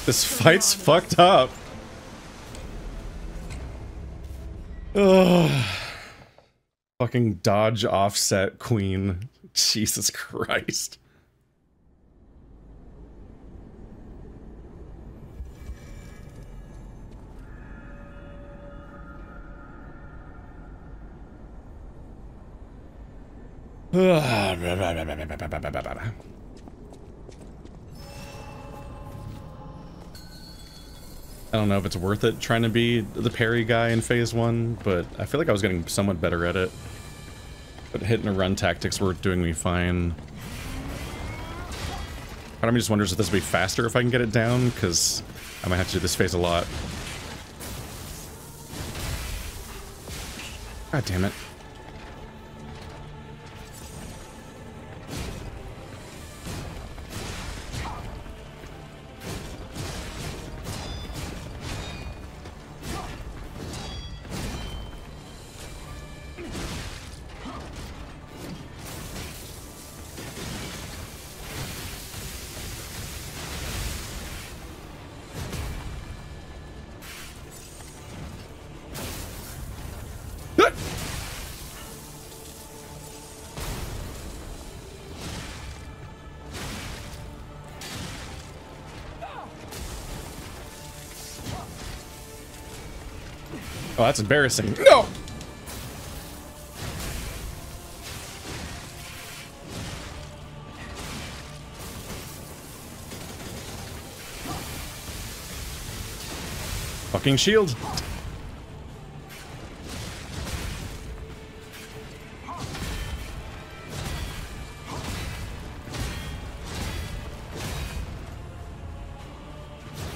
This fight's fucked up. Ugh fucking dodge offset queen. Jesus Christ. I don't know if it's worth it trying to be the parry guy in phase one, but I feel like I was getting somewhat better at it. Hit and run tactics were doing me fine. Part of me just wonders if this will be faster if I can get it down, because I might have to do this phase a lot. God damn it. That's embarrassing. No! Fucking shield.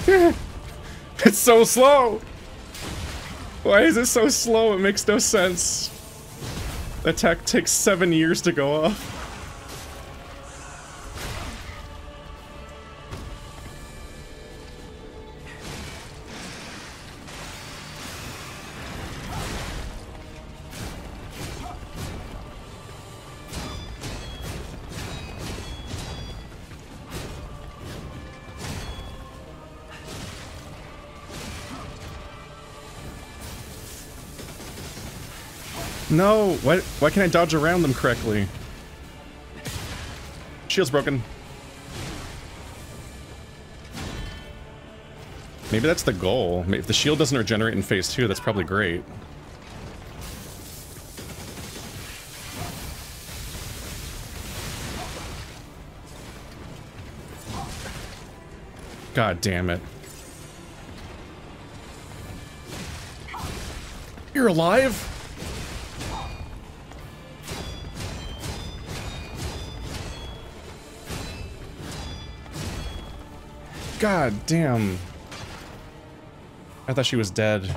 [laughs] it's so slow. Why is it so slow? It makes no sense. The attack takes seven years to go off. No! Why, why can't I dodge around them correctly? Shield's broken. Maybe that's the goal. If the shield doesn't regenerate in phase 2, that's probably great. God damn it. You're alive? God damn. I thought she was dead.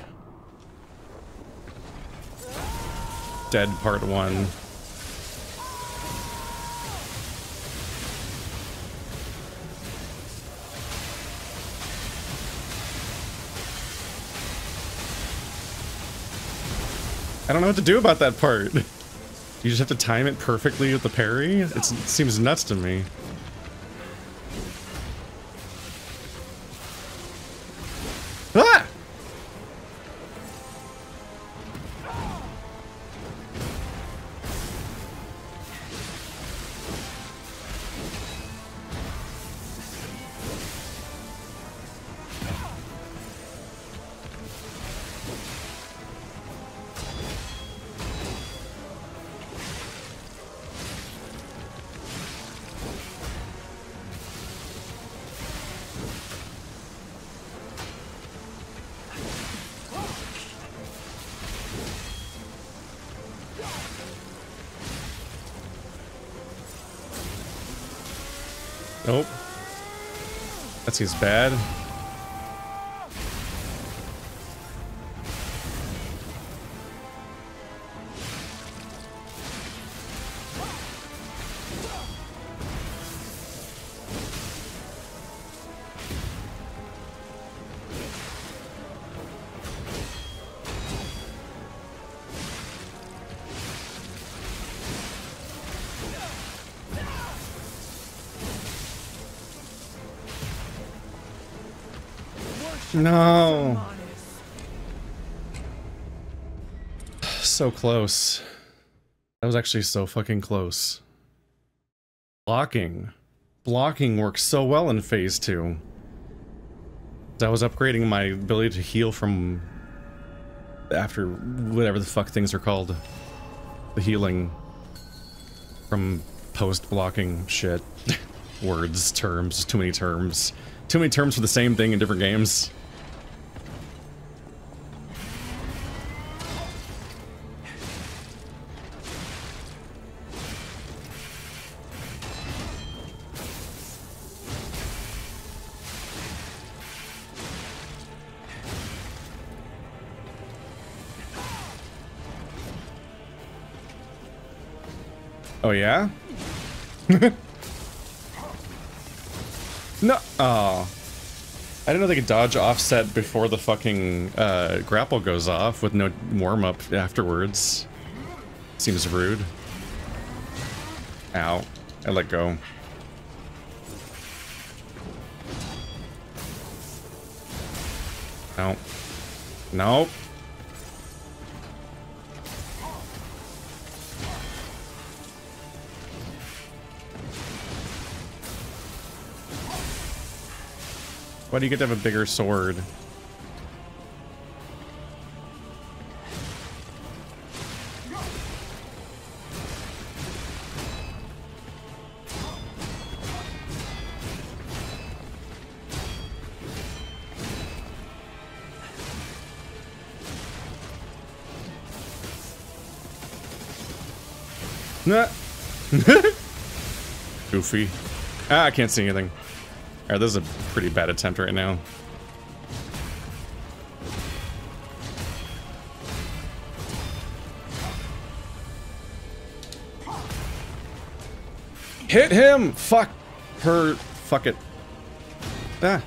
Dead part one. I don't know what to do about that part. [laughs] You just have to time it perfectly with the parry? It's, it seems nuts to me. That seems bad. So close. That was actually so fucking close. Blocking. Blocking works so well in phase two. I was upgrading my ability to heal from after whatever the fuck things are called. The healing. from post-blocking shit. [laughs] Words, terms, too many terms. Too many terms for the same thing in different games. Oh yeah? [laughs] no. Oh. I didn't know they could dodge offset before the fucking uh, grapple goes off with no warm up afterwards. Seems rude. Ow. I let go. No. Nope. Why do you get to have a bigger sword? [laughs] Goofy. Ah, I can't see anything. Alright, this is a pretty bad attempt right now. Hit him! Fuck her. Fuck it. Ah.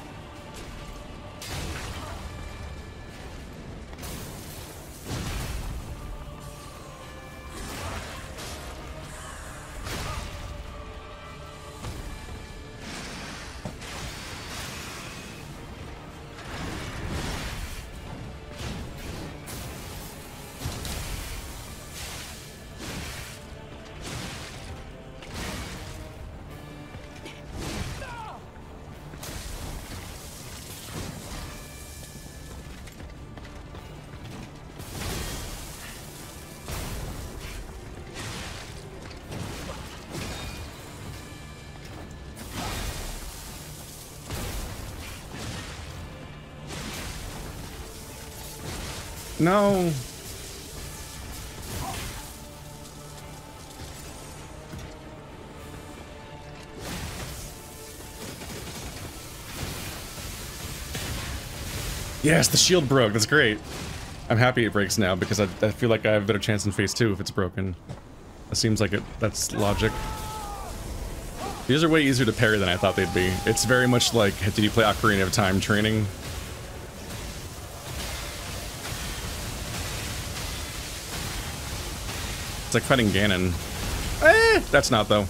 No. Yes, the shield broke. That's great. I'm happy it breaks now because I, I feel like I have a better chance in phase two if it's broken. It seems like it. That's logic. These are way easier to parry than I thought they'd be. It's very much like, did you play Ocarina of Time training? Like fighting Ganon. Eh, that's not though.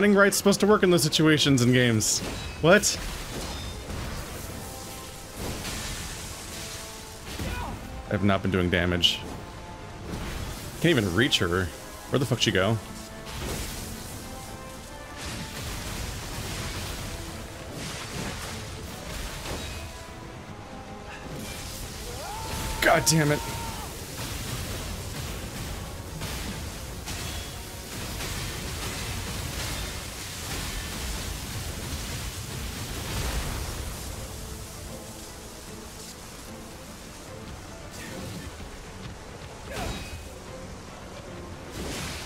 Running right's supposed to work in those situations in games. What? I've not been doing damage. Can't even reach her. Where the fuck she go? God damn it.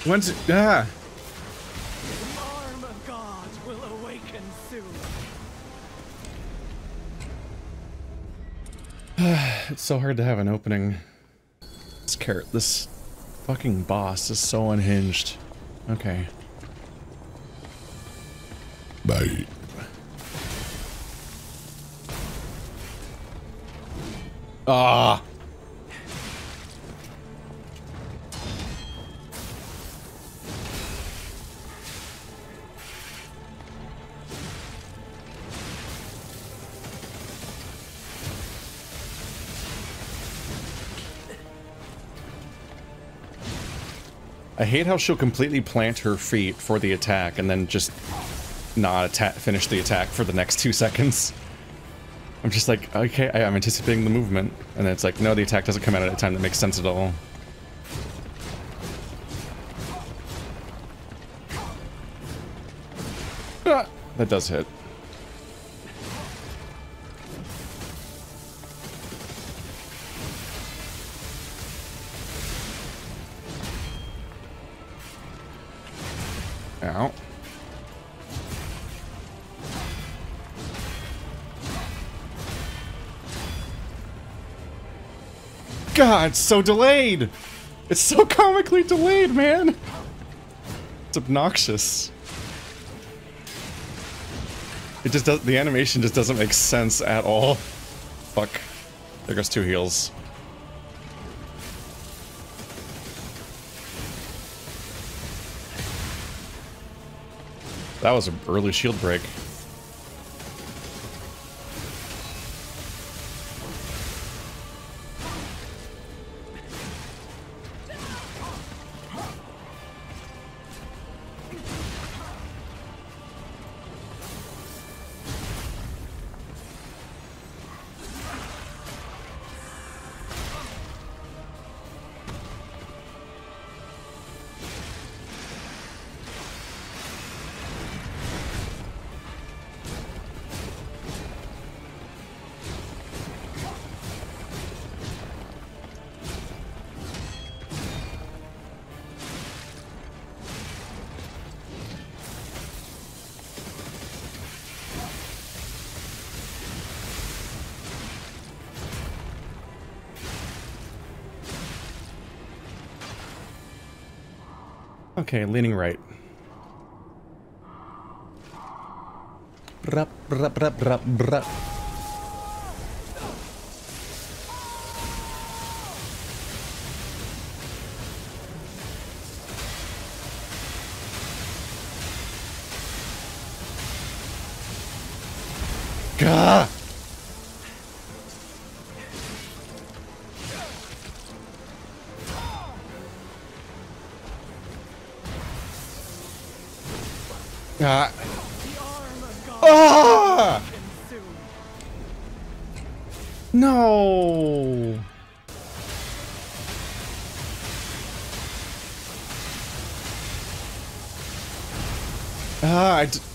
It? Ah. The arm of God will awaken soon. It's so hard to have an opening. This carrot, this Fucking boss is so unhinged. Okay. Bye. Ah. I hate how she'll completely plant her feet for the attack and then just not attack finish the attack for the next two [laughs] seconds. I'm just like, okay, I, am anticipating the movement. And then it's like, no, the attack doesn't come out at a time that makes sense at all. Ah, that does hit. God, it's so delayed! It's so [laughs] comically delayed, man! It's obnoxious. It just does- the animation just doesn't make sense at all. Fuck. There goes two heals. That was an early shield break. Okay, leaning right. Brup, brup, brup, brup, brup.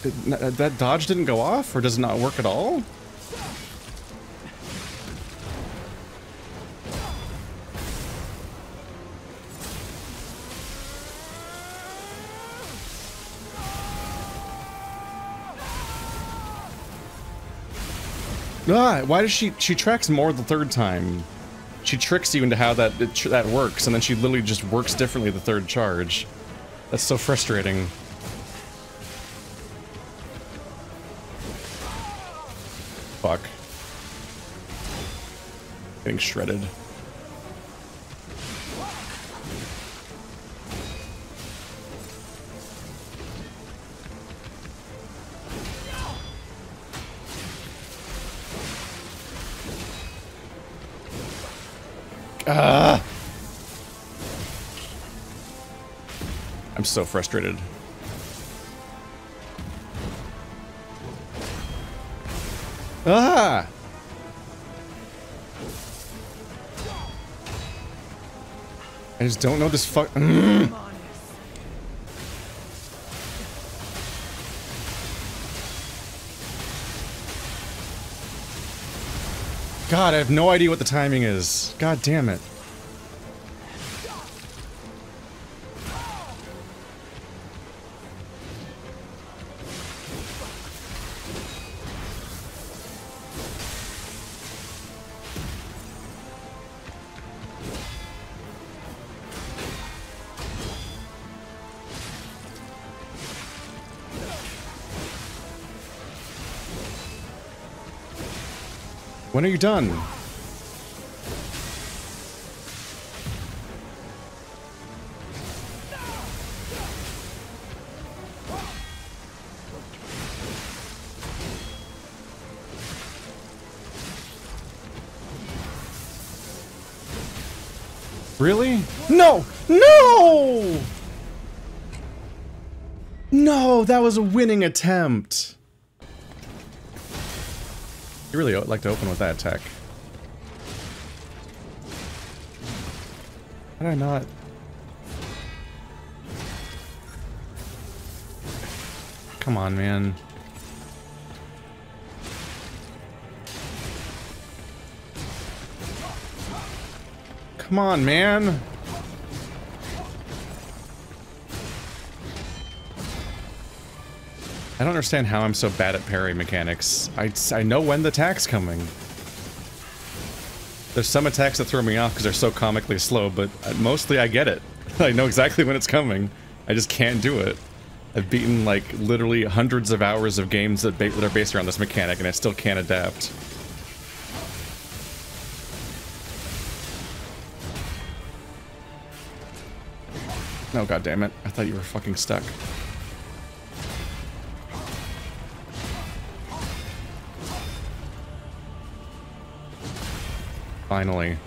Ah, that dodge didn't go off, or does it not work at all? Ah, why does she she tracks more the third time? She tricks you into how that that works, and then she literally just works differently the third charge. That's so frustrating. Shredded. Ah! I'm so frustrated. Ah! Just don't know this fuck. Mm. God, I have no idea what the timing is. God damn it. Done? Really? No! No! No, that was a winning attempt. Really like to open with that attack. How did I not? Come on, man. Come on, man. I don't understand how I'm so bad at parry mechanics. I, I know when the attack's coming. There's some attacks that throw me off because they're so comically slow, but uh, mostly I get it. [laughs] I know exactly when it's coming. I just can't do it. I've beaten like literally hundreds of hours of games that, that are based around this mechanic and I still can't adapt. No, oh, god damn it. I thought you were fucking stuck. Finally.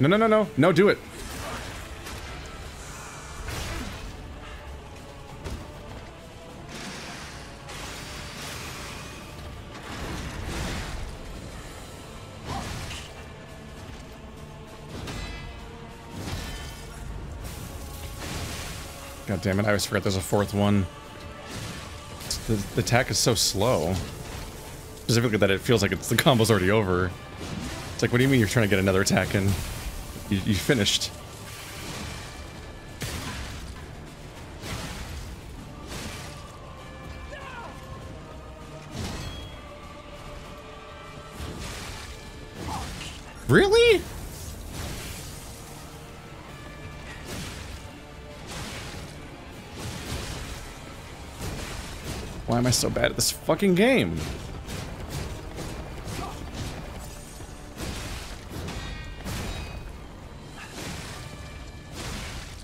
No, no, no, no. No, do it. God damn it, I always forget there's a fourth one. The, attack is so slow. Specifically that it feels like it's the combo's already over. It's like, what do you mean you're trying to get another attack in? You, you finished. I so bad at this fucking game?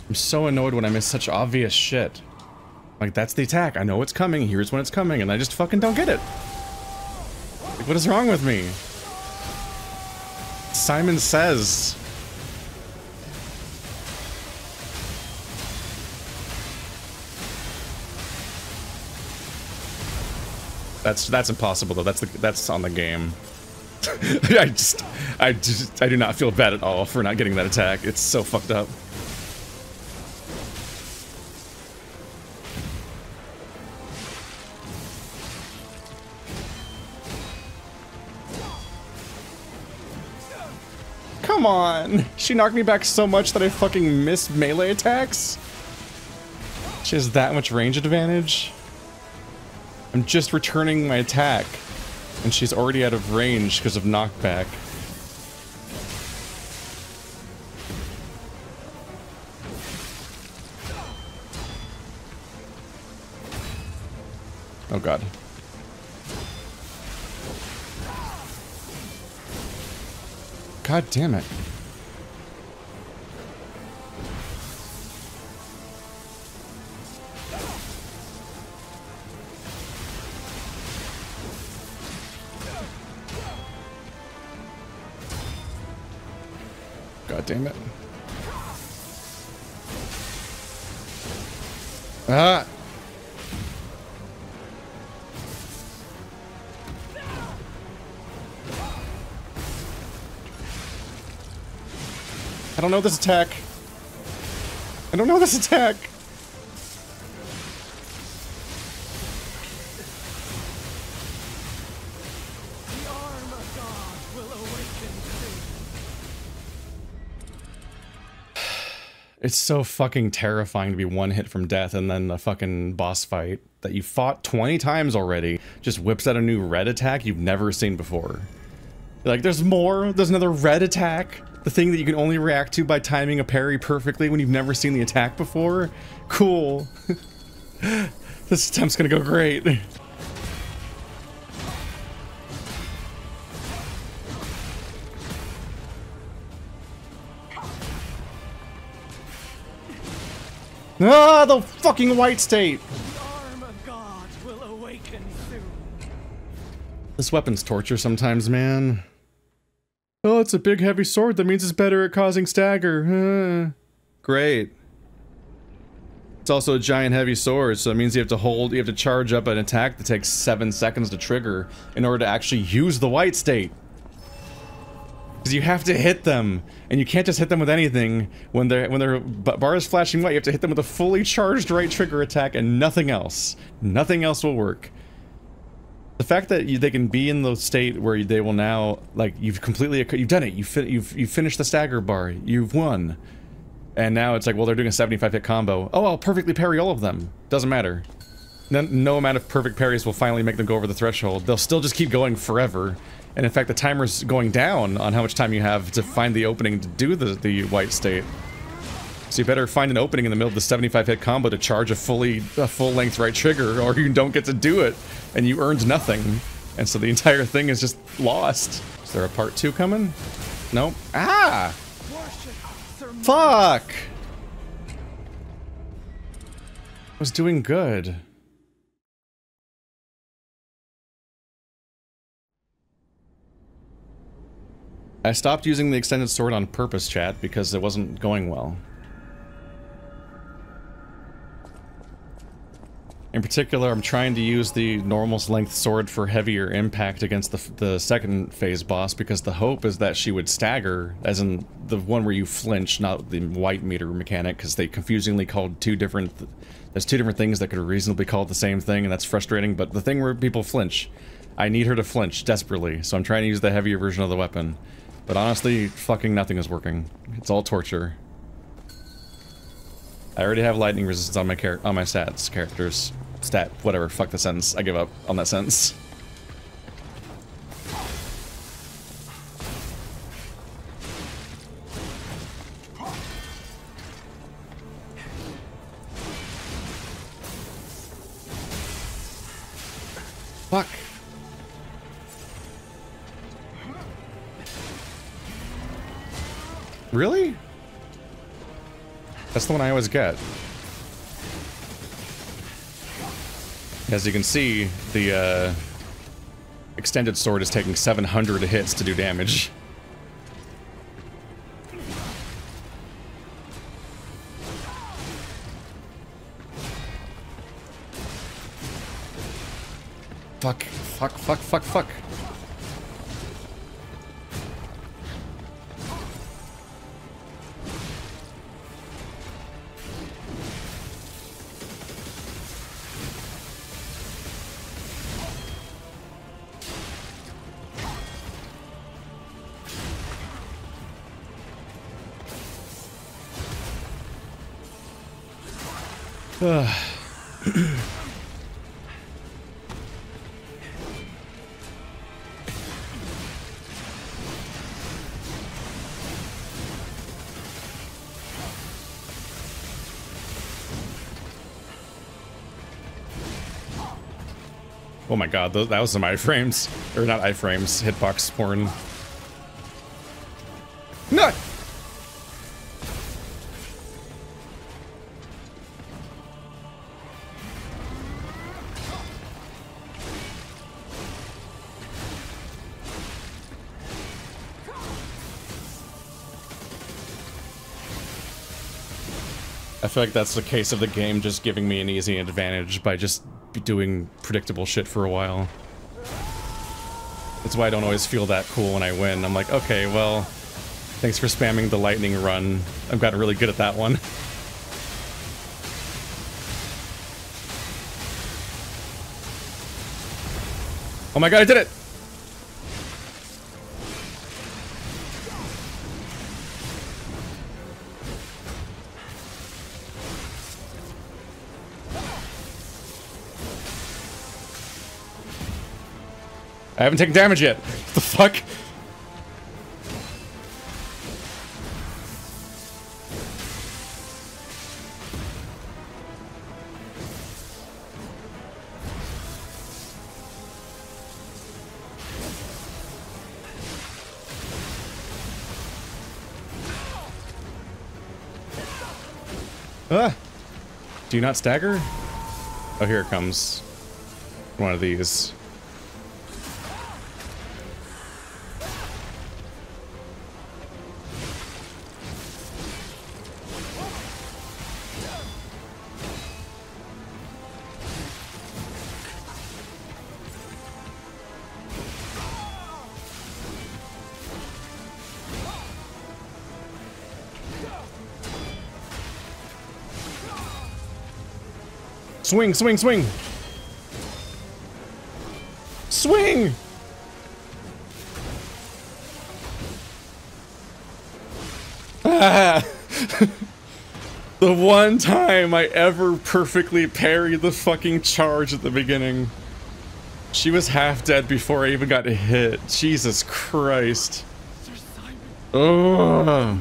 I'm so annoyed when I miss such obvious shit. Like, that's the attack. I know it's coming. Here's when it's coming. And I just fucking don't get it. Like, what is wrong with me? Simon Says. That's that's impossible though. That's the that's on the game. [laughs] I just I just I do not feel bad at all for not getting that attack. It's so fucked up. Come on! She knocked me back so much that I fucking miss melee attacks? She has that much range advantage? I'm just returning my attack. And she's already out of range because of knockback. Oh god. God damn it. Know this attack. I don't know this attack. It's so fucking terrifying to be one hit from death and then the fucking boss fight that you fought 20 times already just whips out a new red attack you've never seen before. You're like, there's more? There's another red attack? The thing that you can only react to by timing a parry perfectly when you've never seen the attack before? Cool. [laughs] this attempt's gonna go great. Ah, the fucking white state! The arm of God will awaken soon. This weapon's torture sometimes, man. It's a big heavy sword. That means it's better at causing stagger. Great. It's also a giant heavy sword, so it means you have to hold, you have to charge up an attack that takes seven seconds to trigger in order to actually use the white state. Because you have to hit them, and you can't just hit them with anything. When they're when their bar is flashing white, you have to hit them with a fully charged right trigger attack and nothing else. Nothing else will work. The fact that you, they can be in the state where they will now, like, you've completely, you've done it, you've, fi you've, you've finished the stagger bar, you've won. And now it's like, well, they're doing a 75 hit combo. Oh, I'll perfectly parry all of them. Doesn't matter. No, no amount of perfect parries will finally make them go over the threshold. They'll still just keep going forever. And in fact, the timer's going down on how much time you have to find the opening to do the, the white state. So you better find an opening in the middle of the 75 hit combo to charge a fully a full length right trigger or you don't get to do it and you earned nothing. And so the entire thing is just lost. Is there a part two coming? Nope. Ah! Fuck! I was doing good. I stopped using the extended sword on purpose, chat, because it wasn't going well. In particular, I'm trying to use the normal's length sword for heavier impact against the, the second phase boss because the hope is that she would stagger, as in the one where you flinch, not the white meter mechanic, because they confusingly called two different... There's two different things that could reasonably call the same thing, and that's frustrating, but the thing where people flinch, I need her to flinch desperately, so I'm trying to use the heavier version of the weapon. But honestly, fucking nothing is working. It's all torture. I already have lightning resistance on my char on my stats characters. Stat, whatever, fuck the sentence. I give up on that sentence. Fuck. Really? That's the one I always get. As you can see, the uh, extended sword is taking 700 hits to do damage. Fuck, fuck, fuck, fuck, fuck. [sighs] Oh my god, those, that was some iframes. Or not iframes, hitbox porn. No! I feel like that's the case of the game just giving me an easy advantage by just doing predictable shit for a while. That's why I don't always feel that cool when I win. I'm like, okay, well, thanks for spamming the lightning run. I've gotten really good at that one. [laughs] Oh my god, I did it! I haven't taken damage yet. What the fuck? Ah! Do you not stagger? Oh, here it comes. One of these. Swing, swing, swing! Swing! Ah! [laughs] the one time I ever perfectly parried the fucking charge at the beginning. She was half dead before I even got hit. Jesus Christ. Ugh.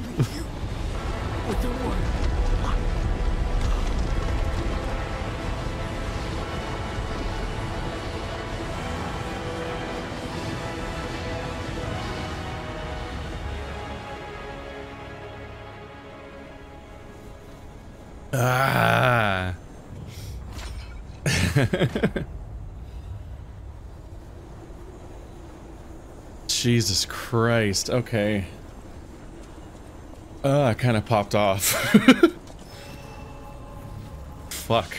Jesus Christ. Okay. Uh, I kind of popped off. [laughs] Fuck.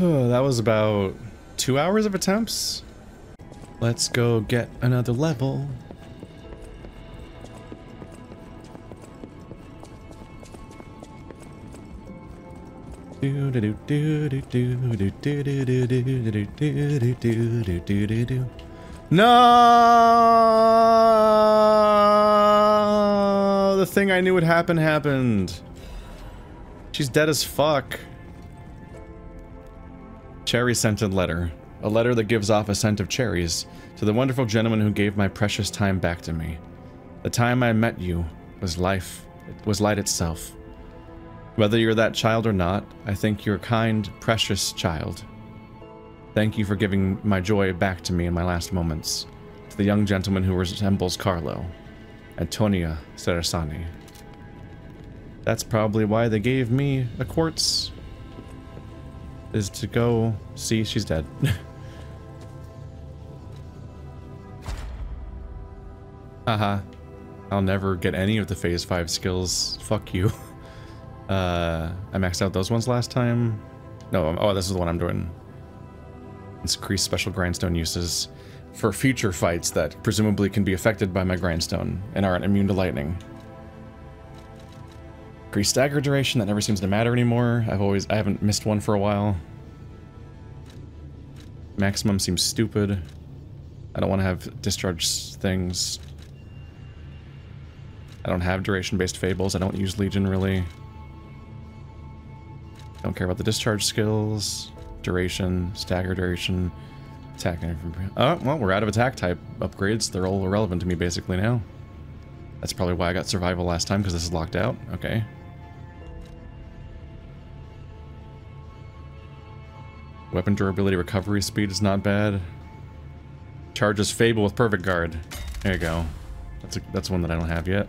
Oh, that was about two hours of attempts. Let's go get another level. No! The thing I knew would happen happened. She's dead as fuck. Cherry scented letter. A letter that gives off a scent of cherries to the wonderful gentleman who gave my precious time back to me. The time I met you was life, it was light itself. Whether you're that child or not, I think you're a kind, precious child. Thank you for giving my joy back to me in my last moments. To the young gentleman who resembles Carlo, Antonia Serasani. That's probably why they gave me a quartz. Is to go see she's dead. Haha. [laughs] Uh-huh. I'll never get any of the phase 5 skills. Fuck you. [laughs] Uh, I maxed out those ones last time. No, oh, this is the one I'm doing. Increase special grindstone uses for future fights that presumably can be affected by my grindstone and aren't immune to lightning. Increase stagger duration, that never seems to matter anymore. I've always, I haven't missed one for a while. Maximum seems stupid. I don't want to have discharge things. I don't have duration-based fables. I don't use Legion, really. Don't care about the discharge skills, duration, stagger duration, attack. Oh, well, we're out of attack type upgrades. They're all irrelevant to me basically now. That's probably why I got survival last time, because this is locked out. Okay. Weapon durability recovery speed is not bad. Charges Fable with Perfect Guard. There you go. That's a, that's one that I don't have yet.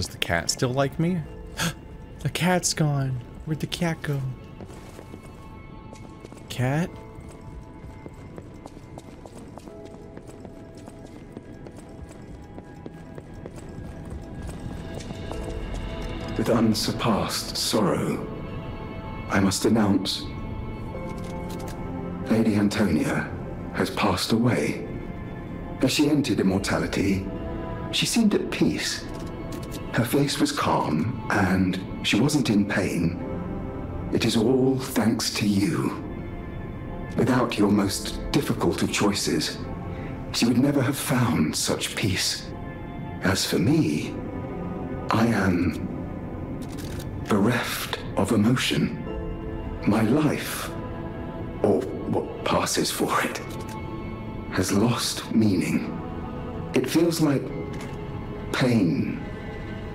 Does the cat still like me? [gasps] the cat's gone. Where'd the cat go? Cat? With unsurpassed sorrow, I must announce Lady Antonia has passed away. As she entered immortality, she seemed at peace her face was calm, and she wasn't in pain. It is all thanks to you. Without your most difficult of choices, she would never have found such peace. As for me, I am bereft of emotion. My life, or what passes for it, has lost meaning. It feels like pain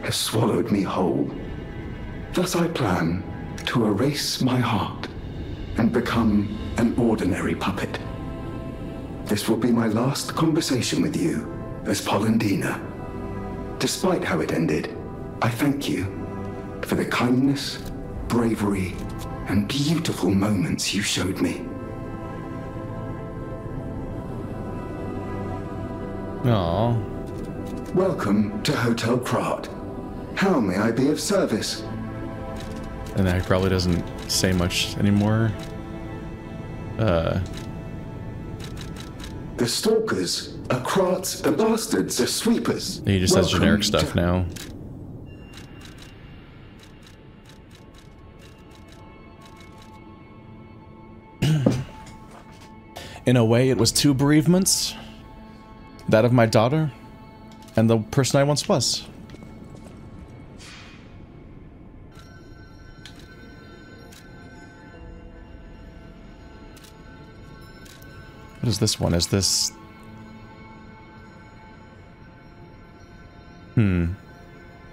has swallowed me whole. Thus I plan to erase my heart and become an ordinary puppet. This will be my last conversation with you as Polendina. Despite how it ended, I thank you for the kindness, bravery, and beautiful moments you showed me. Aww. Welcome to Hotel Krat. How may I be of service? And that probably doesn't say much anymore. Uh. The stalkers are Krats, the bastards are sweepers. He just says Welcome generic to- stuff now. [clears throat] In a way, it was two bereavements. That of my daughter, and the person I once was. What is this one? Is this... Hmm.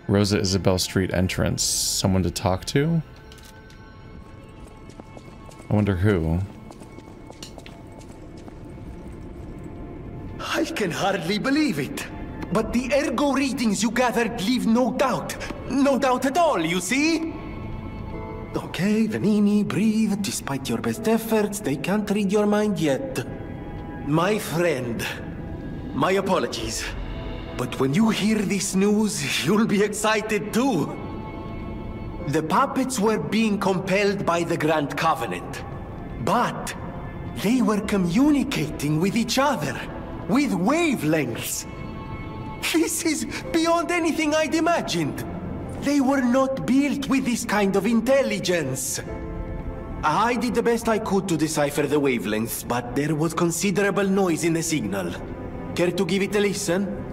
Rosa Isabel Street entrance. Someone to talk to? I wonder who. I can hardly believe it. But the ergo readings you gathered leave no doubt. No doubt at all, you see? Okay, Venigni, breathe. Despite your best efforts, they can't read your mind yet. My friend, my apologies. But when you hear this news, you'll be excited too. The puppets were being compelled by the Grand Covenant. But they were communicating with each other with wavelengths. This is beyond anything I'd imagined. They were not built with this kind of intelligence. I did the best I could to decipher the wavelengths, but there was considerable noise in the signal. Care to give it a listen?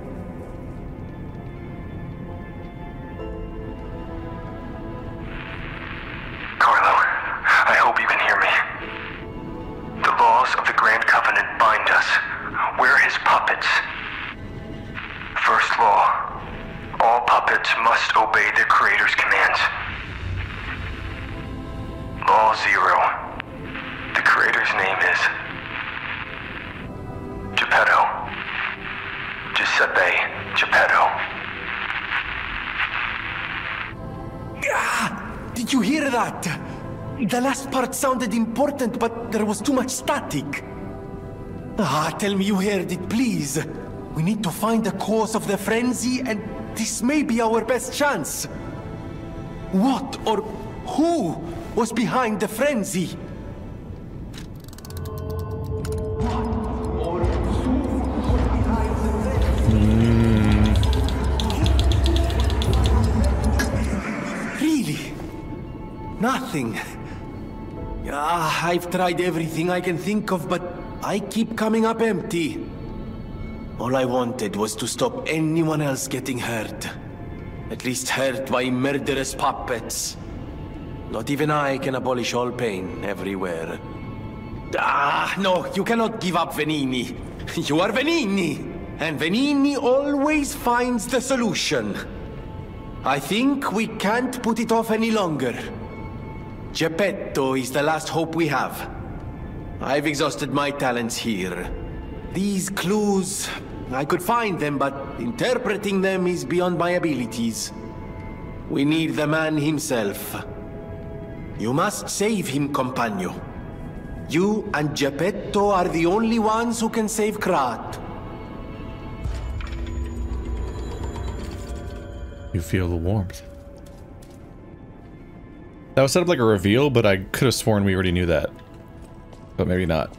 Important, but there was too much static. Ah, tell me you heard it, please. We need to find the cause of the frenzy, and this may be our best chance. What or who was behind the frenzy? Really? Nothing. I've tried everything I can think of, but I keep coming up empty. All I wanted was to stop anyone else getting hurt. At least hurt by murderous puppets. Not even I can abolish all pain everywhere. Ah, no, you cannot give up Venigni. [laughs] You are Venigni! And Venigni always finds the solution. I think we can't put it off any longer. Geppetto is the last hope we have. I've exhausted my talents here. These clues, I could find them, but interpreting them is beyond my abilities. We need the man himself. You must save him, Compagno. You and Geppetto are the only ones who can save Krat. You feel the warmth. That was set up like a reveal, but I could have sworn we already knew that. But maybe not.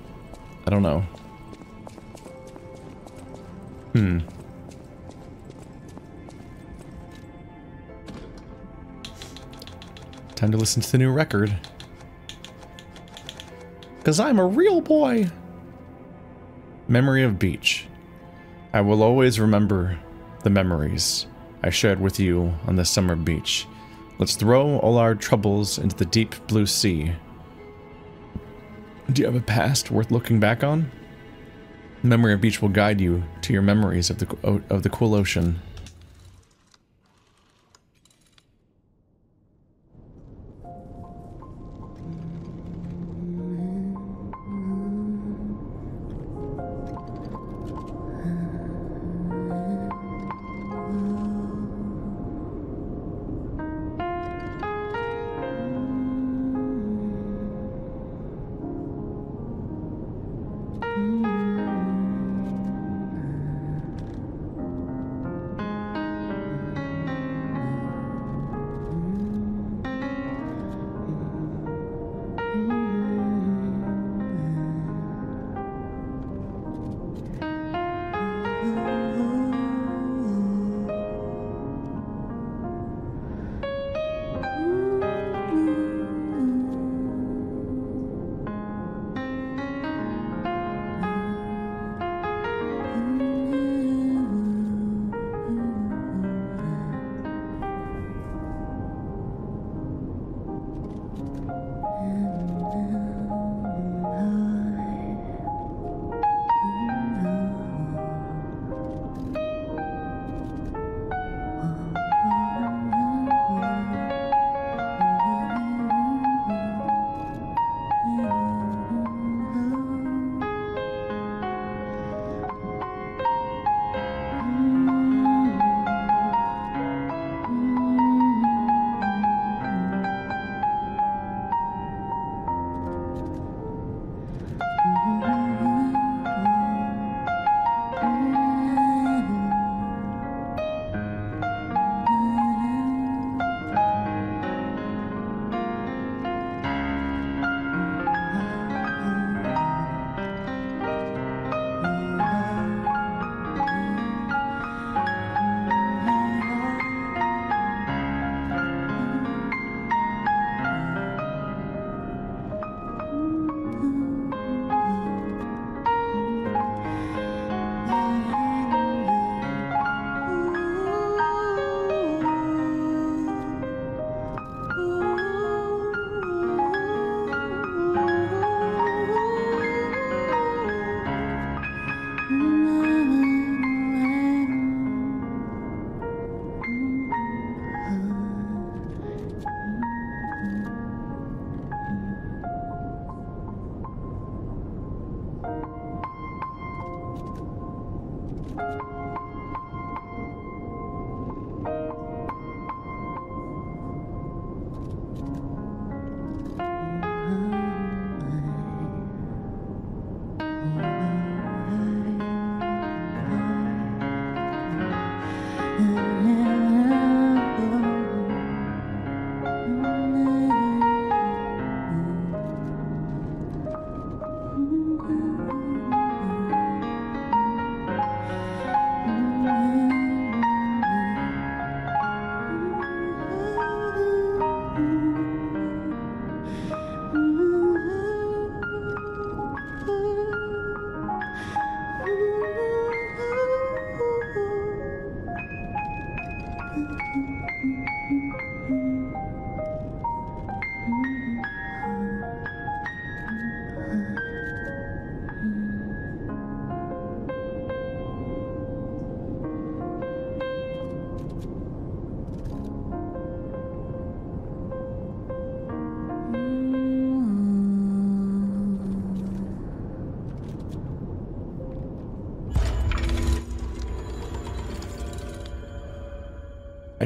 I don't know. Hmm. Time to listen to the new record. Cause I'm a real boy. Memory of Beach. I will always remember the memories I shared with you on the summer beach. Let's throw all our troubles into the deep blue sea. Do you have a past worth looking back on? Memory of Beach will guide you to your memories of the of the cool ocean.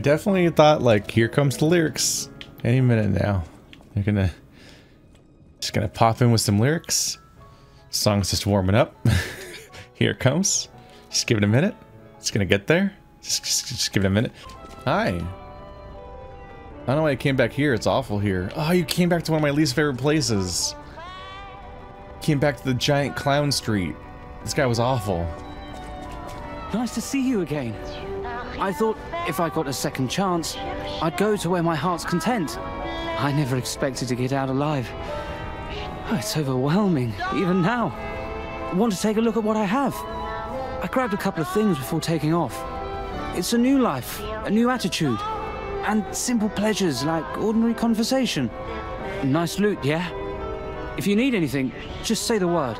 Definitely thought like, here comes the lyrics. Any minute now. They're gonna just gonna pop in with some lyrics. Song's just warming up. [laughs] here it comes. Just give it a minute. It's gonna get there. Just, just, just give it a minute. Hi. I don't know why I came back here. It's awful here. Oh, you came back to one of my least favorite places. Came back to the giant clown street. This guy was awful. Nice to see you again. I thought if I got a second chance, I'd go to where my heart's content. I never expected to get out alive. Oh, it's overwhelming, even now. I Want to take a look at what I have? I grabbed a couple of things before taking off. It's a new life, a new attitude, and simple pleasures like ordinary conversation. Nice loot, yeah? If you need anything, just say the word.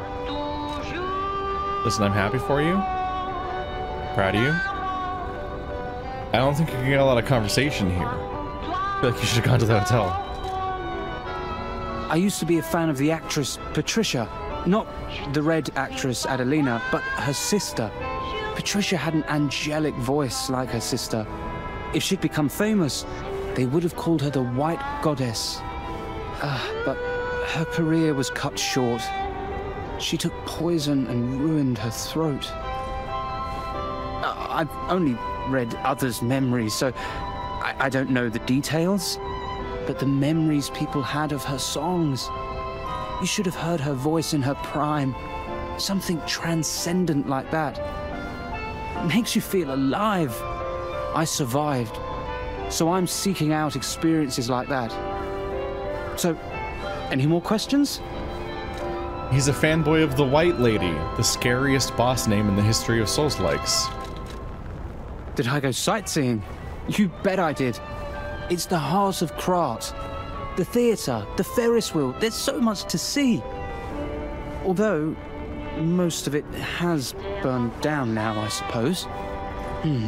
Listen, I'm happy for you. Proud of you. I don't think you can get a lot of conversation here. I feel like you should have gone to the hotel. I used to be a fan of the actress Patricia. Not the red actress Adelina, but her sister. Patricia had an angelic voice like her sister. If she'd become famous, they would have called her the White Goddess. Ah, but her career was cut short. She took poison and ruined her throat. Uh, I've only read others' memories, so I, I don't know the details. But the memories people had of her songs. You should have heard her voice in her prime. Something transcendent like that. It makes you feel alive. I survived. So I'm seeking out experiences like that. So, any more questions? He's a fanboy of the White Lady, the scariest boss name in the history of Souls-likes. Did I go sightseeing? You bet I did. It's the heart of Krat. The theatre, the Ferris wheel, there's so much to see. Although, most of it has burned down now, I suppose. Hmm.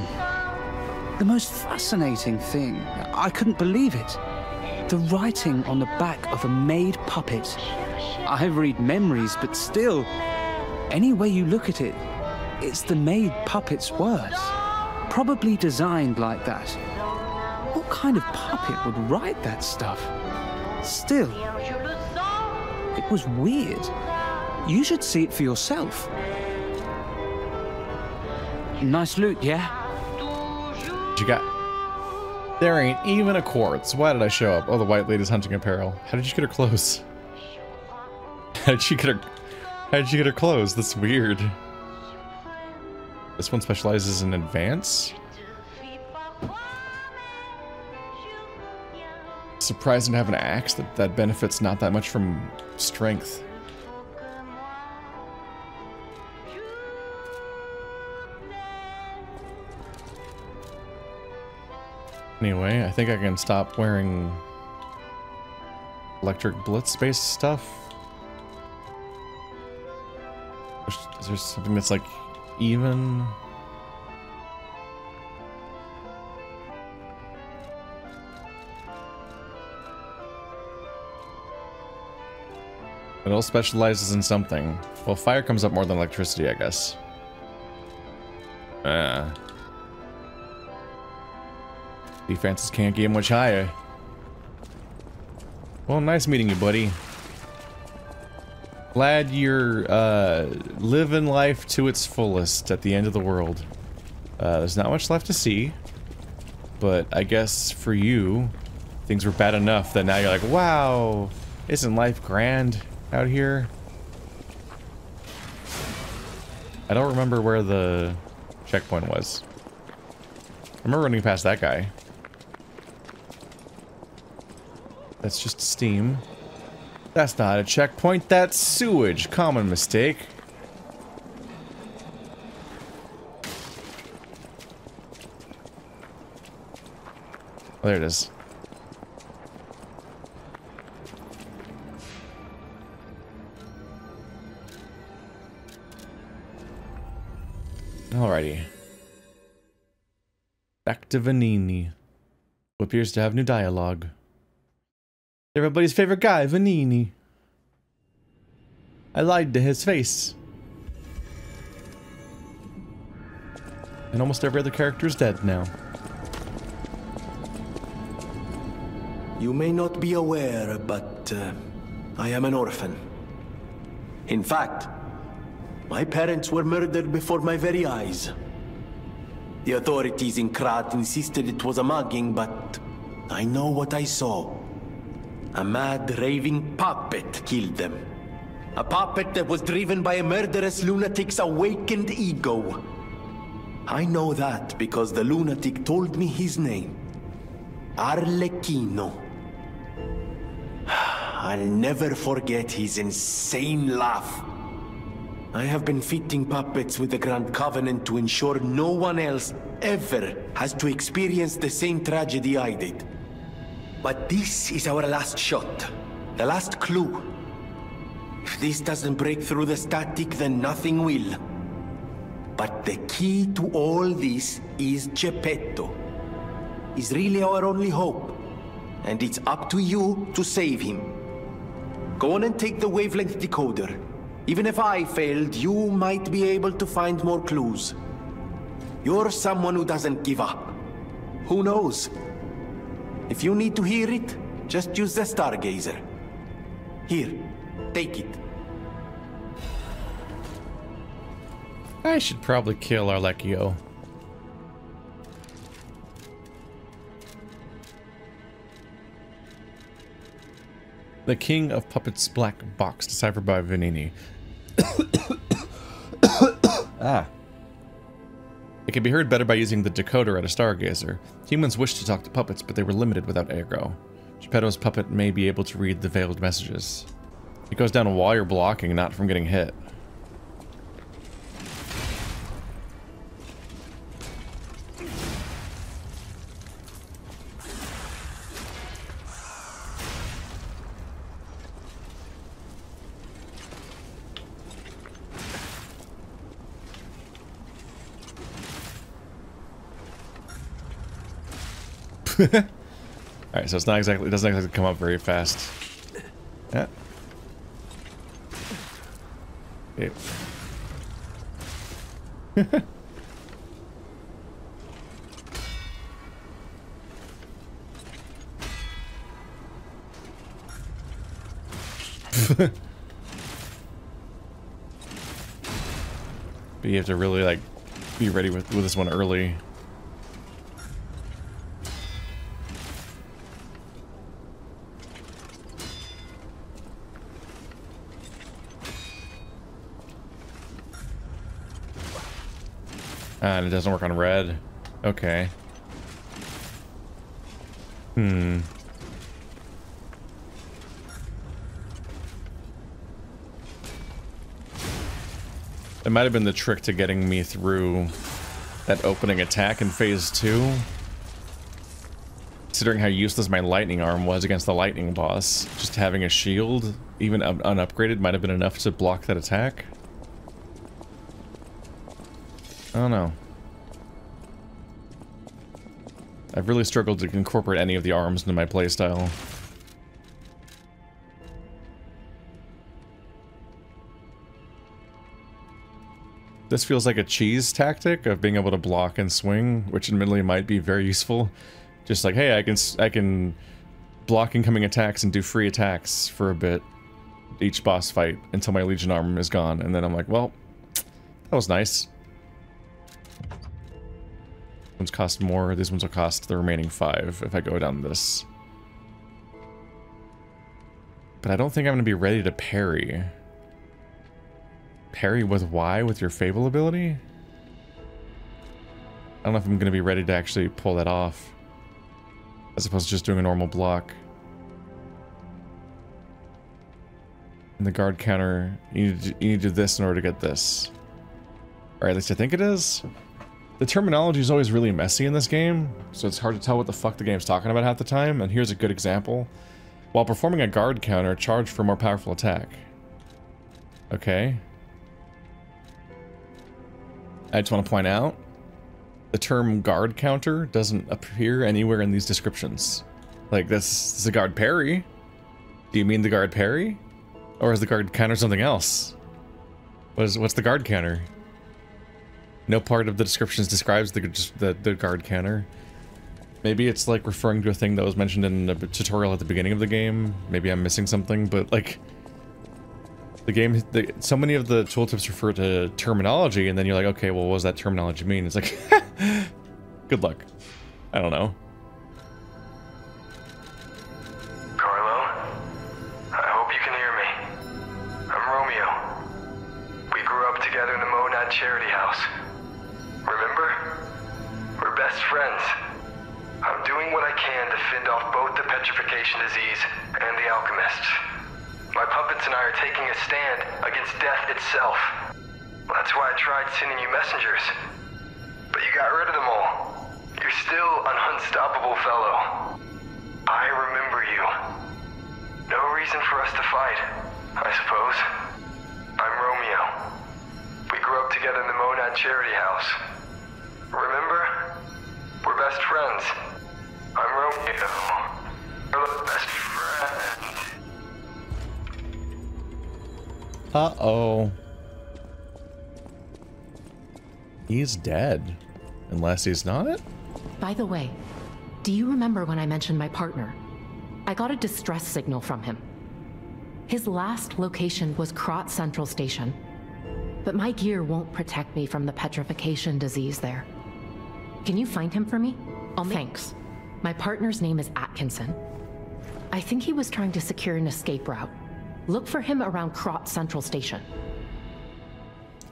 The most fascinating thing, I couldn't believe it. The writing on the back of a made puppet. I read memories, but still, any way you look at it, it's the made puppet's words. Probably designed like that. What kind of puppet would write that stuff? Still, it was weird. You should see it for yourself. Nice loot, yeah? You got? There ain't even a quartz. Why did I show up? Oh, the white lady's hunting apparel. How did you get her clothes? [laughs] How did she get her... How did you get her clothes? That's weird. This one specializes in advance? Surprising to have an axe that, that benefits not that much from strength. Anyway, I think I can stop wearing electric blitz-based stuff. Is there something that's like even? It all specializes in something. Well, fire comes up more than electricity, I guess. Ah. Defenses can't get much higher. Well, nice meeting you, buddy. Glad you're uh, living life to its fullest at the end of the world. Uh, there's not much left to see, but I guess for you, things were bad enough that now you're like, wow, isn't life grand out here? I don't remember where the checkpoint was. I remember running past that guy. That's just steam. That's not a checkpoint, that's sewage. Common mistake. Oh, there it is. Alrighty. Back to Venigni, who appears to have new dialogue. Everybody's favorite guy, Venigni. I lied to his face. And almost every other character is dead now. You may not be aware, but uh, I am an orphan. In fact, my parents were murdered before my very eyes. The authorities in Krat insisted it was a mugging, but I know what I saw. A mad, raving puppet killed them. A puppet that was driven by a murderous lunatic's awakened ego. I know that because the lunatic told me his name. Arlecchino. [sighs] I'll never forget his insane laugh. I have been fitting puppets with the Grand Covenant to ensure no one else ever has to experience the same tragedy I did. But this is our last shot. The last clue. If this doesn't break through the static, then nothing will. But the key to all this is Geppetto. He's really our only hope. And it's up to you to save him. Go on and take the wavelength decoder. Even if I failed, you might be able to find more clues. You're someone who doesn't give up. Who knows? If you need to hear it, just use the Stargazer. Here, take it. I should probably kill Arlecchino. The King of Puppets Black Box, deciphered by Venigni. [coughs] ah. It can be heard better by using the decoder at a stargazer. Humans wish to talk to puppets, but they were limited without Ergo. Geppetto's puppet may be able to read the veiled messages. It goes down while you're blocking, not from getting hit. [laughs] Alright, so it's not exactly, it doesn't exactly come up very fast. Yeah. Yep. [laughs] but you have to really like be ready with, with this one early. And it doesn't work on red. Okay. Hmm. It might have been the trick to getting me through that opening attack in phase two. Considering how useless my lightning arm was against the lightning boss, just having a shield, even un unupgraded, might have been enough to block that attack. I don't know. I've really struggled to incorporate any of the arms into my playstyle. This feels like a cheese tactic of being able to block and swing, which admittedly might be very useful. Just like, hey, I can I can block incoming attacks and do free attacks for a bit each boss fight until my Legion arm is gone, and then I'm like, well, that was nice ones cost more, these ones will cost the remaining five if I go down this. But I don't think I'm going to be ready to parry. Parry with Y with your Fable ability? I don't know if I'm going to be ready to actually pull that off. As opposed to just doing a normal block. And the guard counter, you need, to, you need to do this in order to get this. Or at least I think it is. The terminology is always really messy in this game, so it's hard to tell what the fuck the game's talking about half the time, and here's a good example. While performing a guard counter, charge for more powerful attack. Okay. I just want to point out, the term guard counter doesn't appear anywhere in these descriptions. Like, this, this is a guard parry. Do you mean the guard parry? Or is the guard counter something else? What is, what's the guard counter? No part of the descriptions describes the, the, the guard counter. Maybe it's like referring to a thing that was mentioned in the tutorial at the beginning of the game. Maybe I'm missing something, but like the game, the, so many of the tooltips refer to terminology, and then you're like, okay, well, what does that terminology mean? It's like, [laughs] good luck. I don't know. Disease and the alchemists. My puppets and I are taking a stand against death itself. That's why I tried sending you messengers. But you got rid of them all. You're still an unstoppable fellow. I remember you. No reason for us to fight, I suppose. I'm Romeo. We grew up together in the Monad Charity House. Remember? We're best friends. I'm Romeo. We're best friends. Uh-oh. He's dead. Unless he's not? By the way, do you remember when I mentioned my partner? I got a distress signal from him. His last location was Krat Central Station. But my gear won't protect me from the petrification disease there. Can you find him for me? Oh, thanks. My partner's name is Atkinson. I think he was trying to secure an escape route. Look for him around Krat Central Station.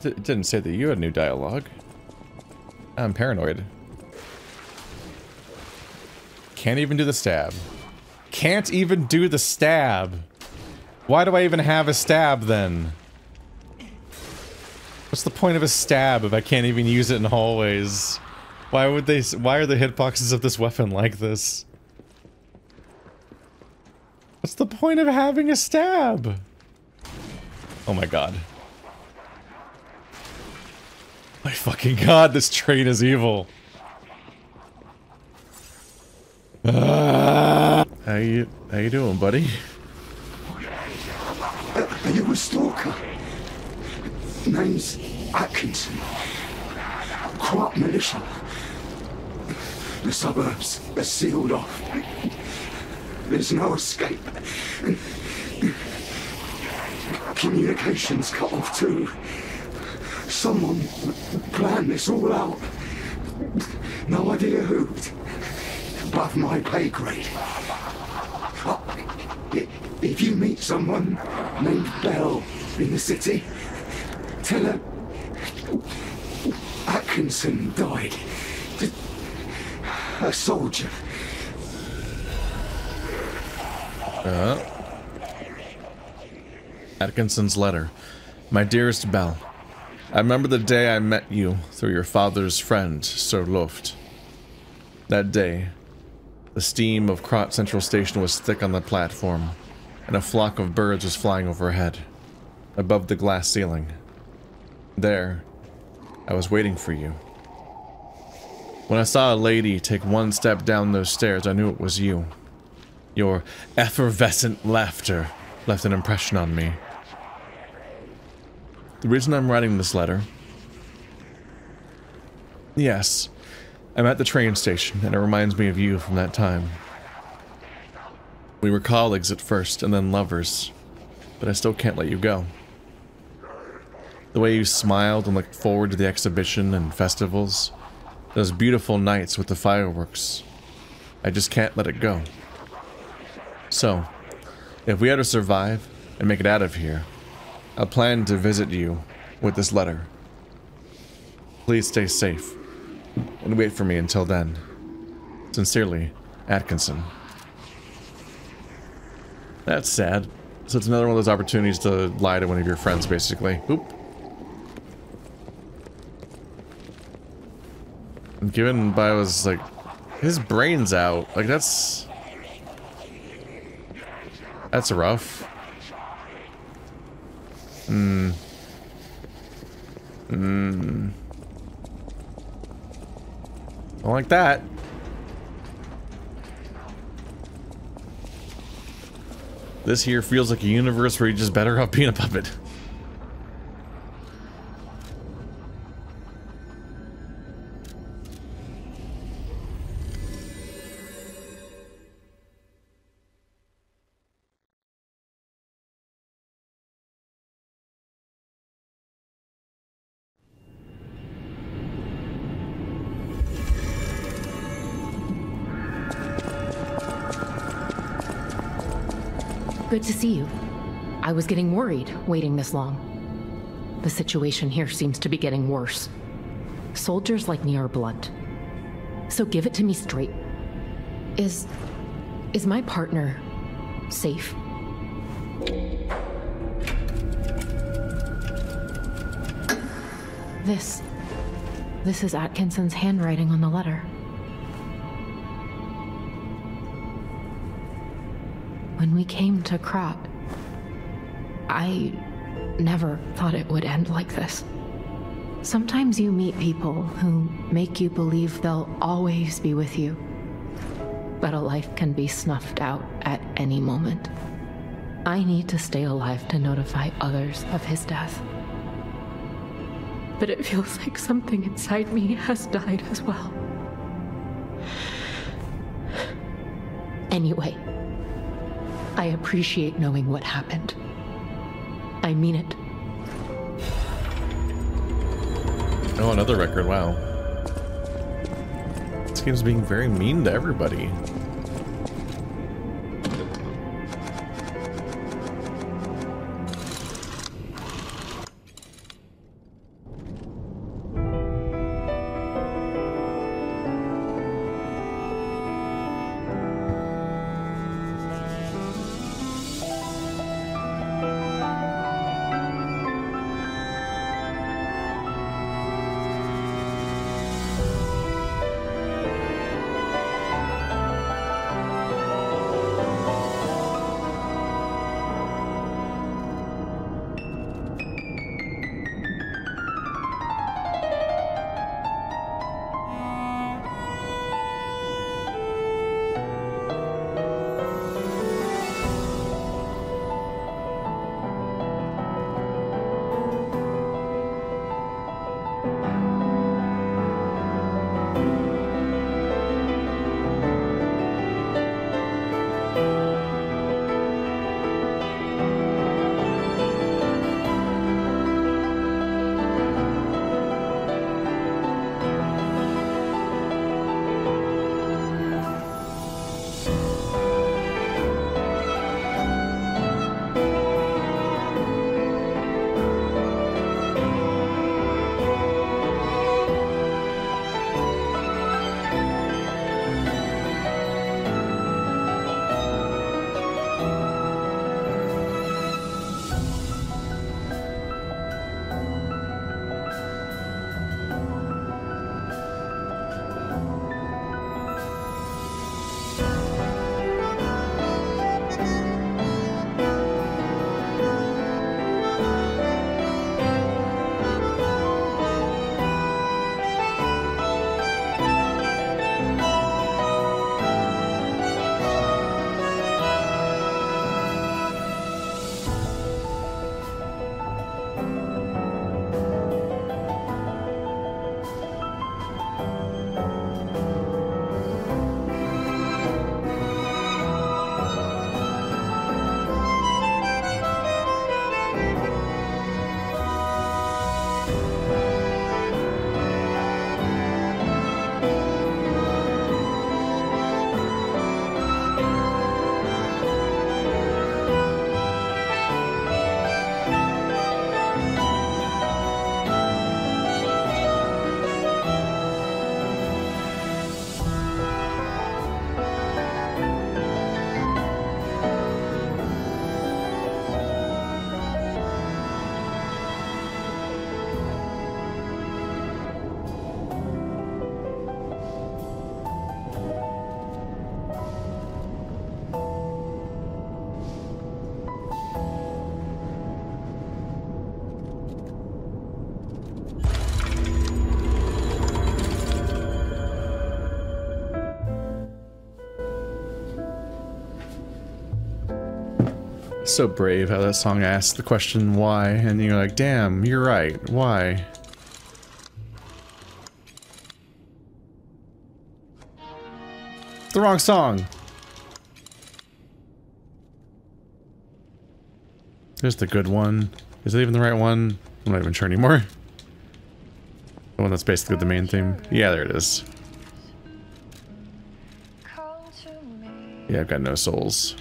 It didn't say that you had new dialogue. I'm paranoid. Can't even do the stab. Can't even do the stab. Why do I even have a stab then? What's the point of a stab if I can't even use it in hallways? Why would they- why are the hitboxes of this weapon like this? What's the point of having a stab? Oh my god. My fucking god, this train is evil. Ah. how you how you doing, buddy? Are you a stalker? Name's Atkinson. Krat militia. The suburbs are sealed off. There's no escape. Communications cut off too. Someone planned this all out. No idea who. Above my pay grade. Oh, if you meet someone named Belle in the city, tell her Atkinson died. A soldier. Uh, Atkinson's letter. My dearest Belle, I remember the day I met you through your father's friend, Sir Luft. That day, the steam of Krat Central Station was thick on the platform, and a flock of birds was flying overhead, above the glass ceiling. There, I was waiting for you. When I saw a lady take one step down those stairs, I knew it was you. Your effervescent laughter left an impression on me. The reason I'm writing this letter... Yes, I'm at the train station, and it reminds me of you from that time. We were colleagues at first, and then lovers, but I still can't let you go. The way you smiled and looked forward to the exhibition and festivals, those beautiful nights with the fireworks, I just can't let it go. So, if we are to survive and make it out of here, I plan to visit you with this letter. Please stay safe and wait for me until then. Sincerely, Atkinson. That's sad. So it's another one of those opportunities to lie to one of your friends, basically. Oop. Given by was like his brain's out. Like that's that's rough. Hmm. Hmm. Don't like that. This here feels like a universe where you just better off being a puppet. Good to see you. I was getting worried waiting this long. The situation here seems to be getting worse. Soldiers like me are blunt. So give it to me straight. Is. is my partner safe? This. This is Atkinson's handwriting on the letter. When we came to Krat, I never thought it would end like this. Sometimes you meet people who make you believe they'll always be with you, but a life can be snuffed out at any moment. I need to stay alive to notify others of his death. But it feels [laughs] like something inside me has died as well. Anyway, I appreciate knowing what happened. I mean it. Oh, another record. Wow. This game's being very mean to everybody. So brave how that song asks the question why, and you're like, damn, you're right, why? The wrong song! There's the good one. Is it even the right one? I'm not even sure anymore. The one that's basically the main theme. Yeah, there it is. Yeah, I've got no souls.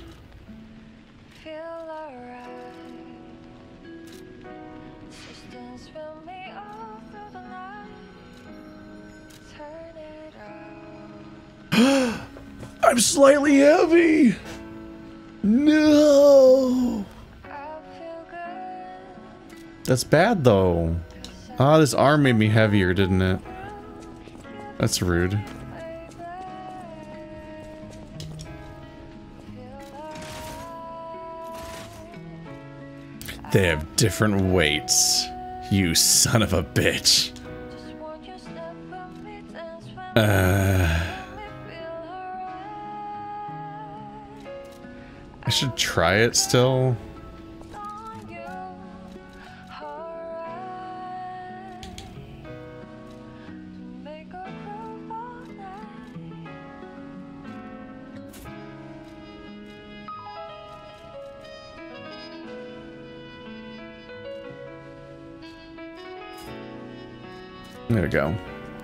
Slightly heavy. No. That's bad though. Ah, oh, this arm made me heavier, didn't it? That's rude. They have different weights. You son of a bitch. Uh... should try it still. There we go.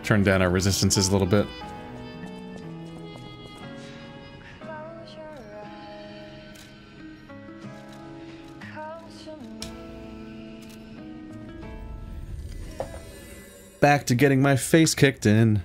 Turn down our resistances a little bit. Back to getting my face kicked in.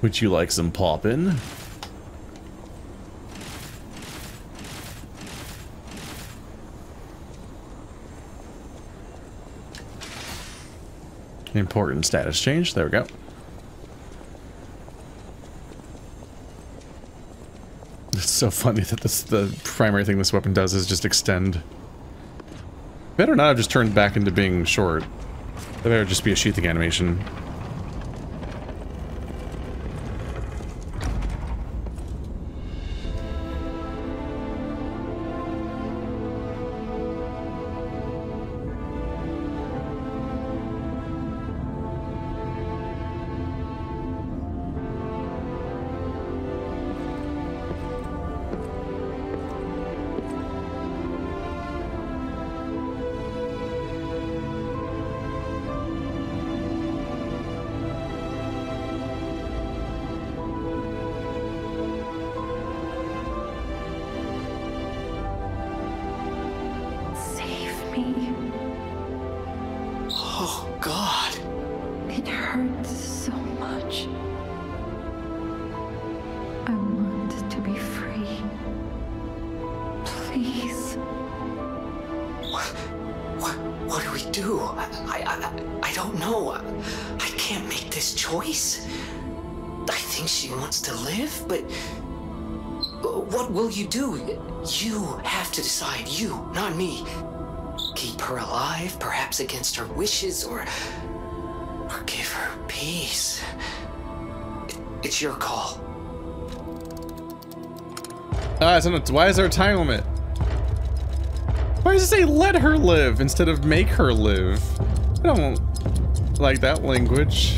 Would you like some poppin'? Important status change. There we go. It's so funny that this the primary thing this weapon does is just extend. Better not have just turned back into being short. Better just be a sheathing animation. Why is there a time limit? Why does it say let her live instead of make her live? I don't like that language.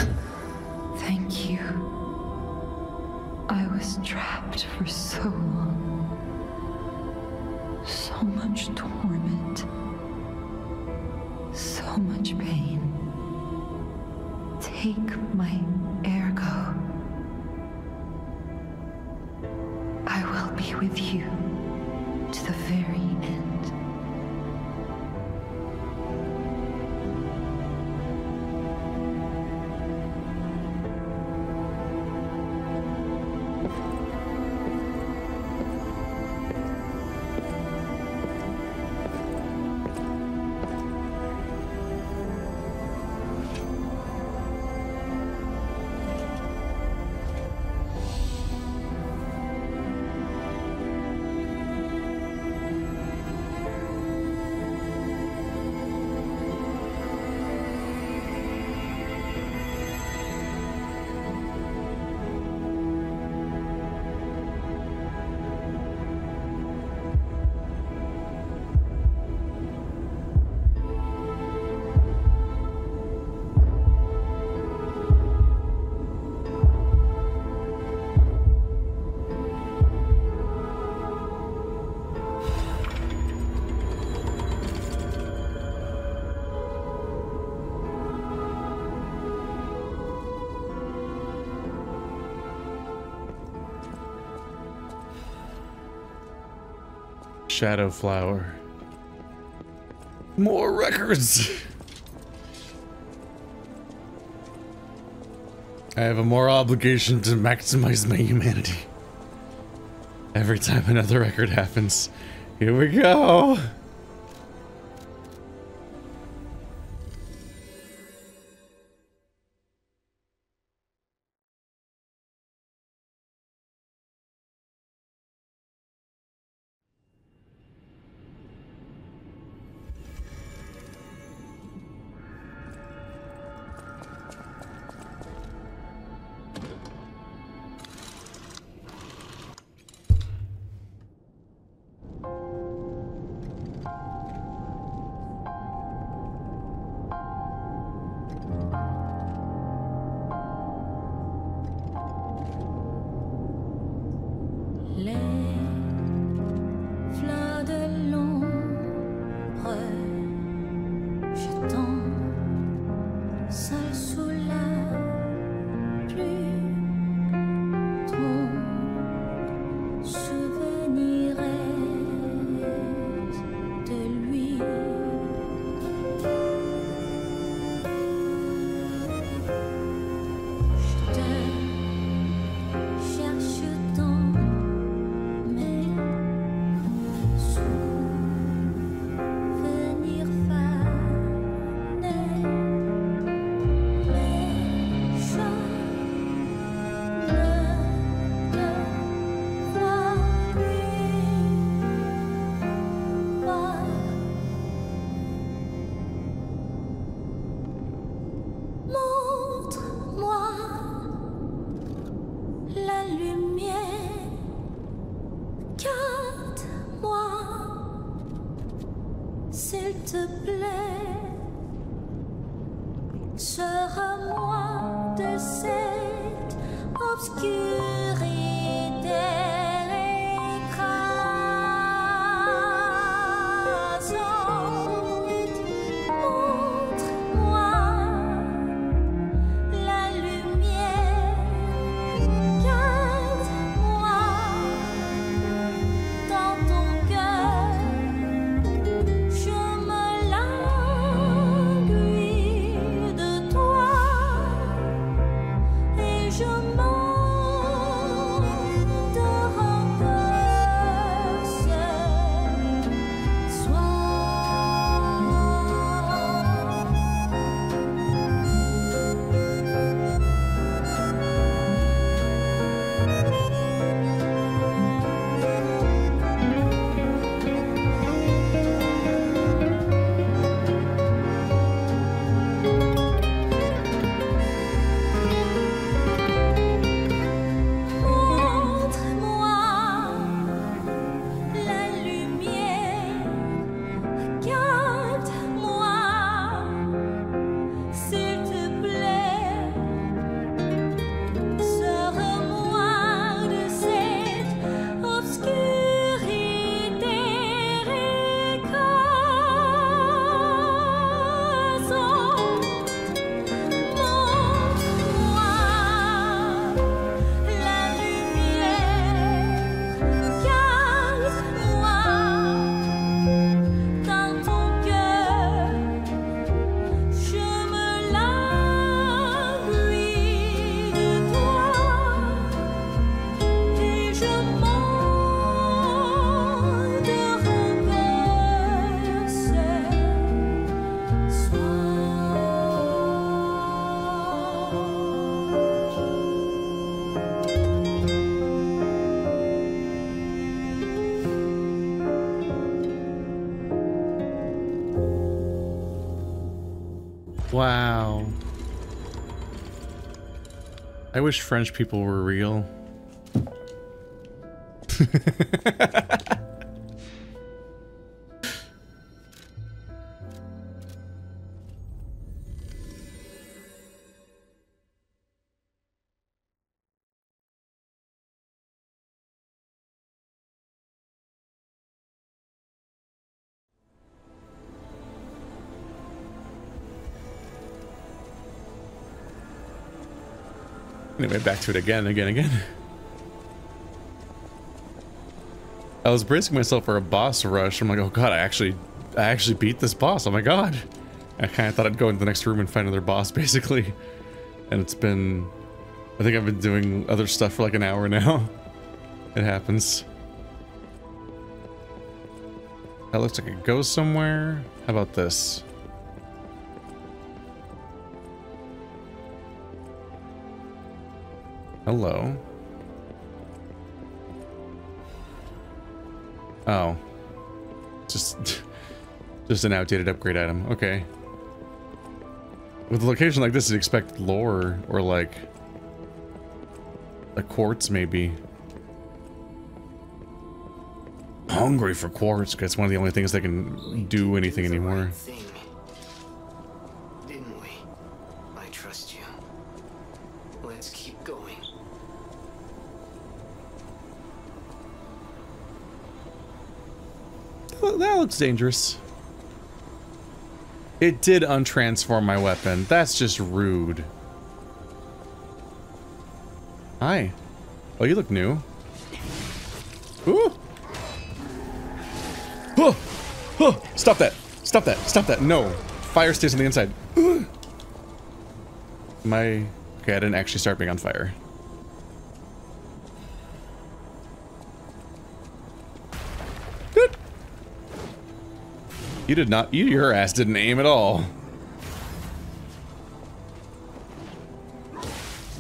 Shadow Flower. More records! I have a moral obligation to maximize my humanity. Every time another record happens. Here we go! Wow. I wish French people were real. [laughs] [laughs] Anyway, back to it again, again, again. I was bracing myself for a boss rush. I'm like, oh god, I actually, I actually beat this boss. Oh my god. I kind of thought I'd go into the next room and find another boss, [laughs] basically. And it's been, I think I've been doing other stuff for like an hour now. [laughs] It happens. That looks like it goes somewhere. How about this? Hello. Oh. Just [laughs] just an outdated upgrade item. Okay. With a location like this, you'd expect lore or like a quartz maybe. Hungry for quartz because it's one of the only things that can do anything anymore. That looks dangerous. It did untransform my weapon. That's just rude. Hi. Oh, you look new. Ooh. Oh, oh, stop that. Stop that. Stop that. No. Fire stays on the inside. My... Okay, I didn't actually start being on fire. You did not... You, your ass didn't aim at all.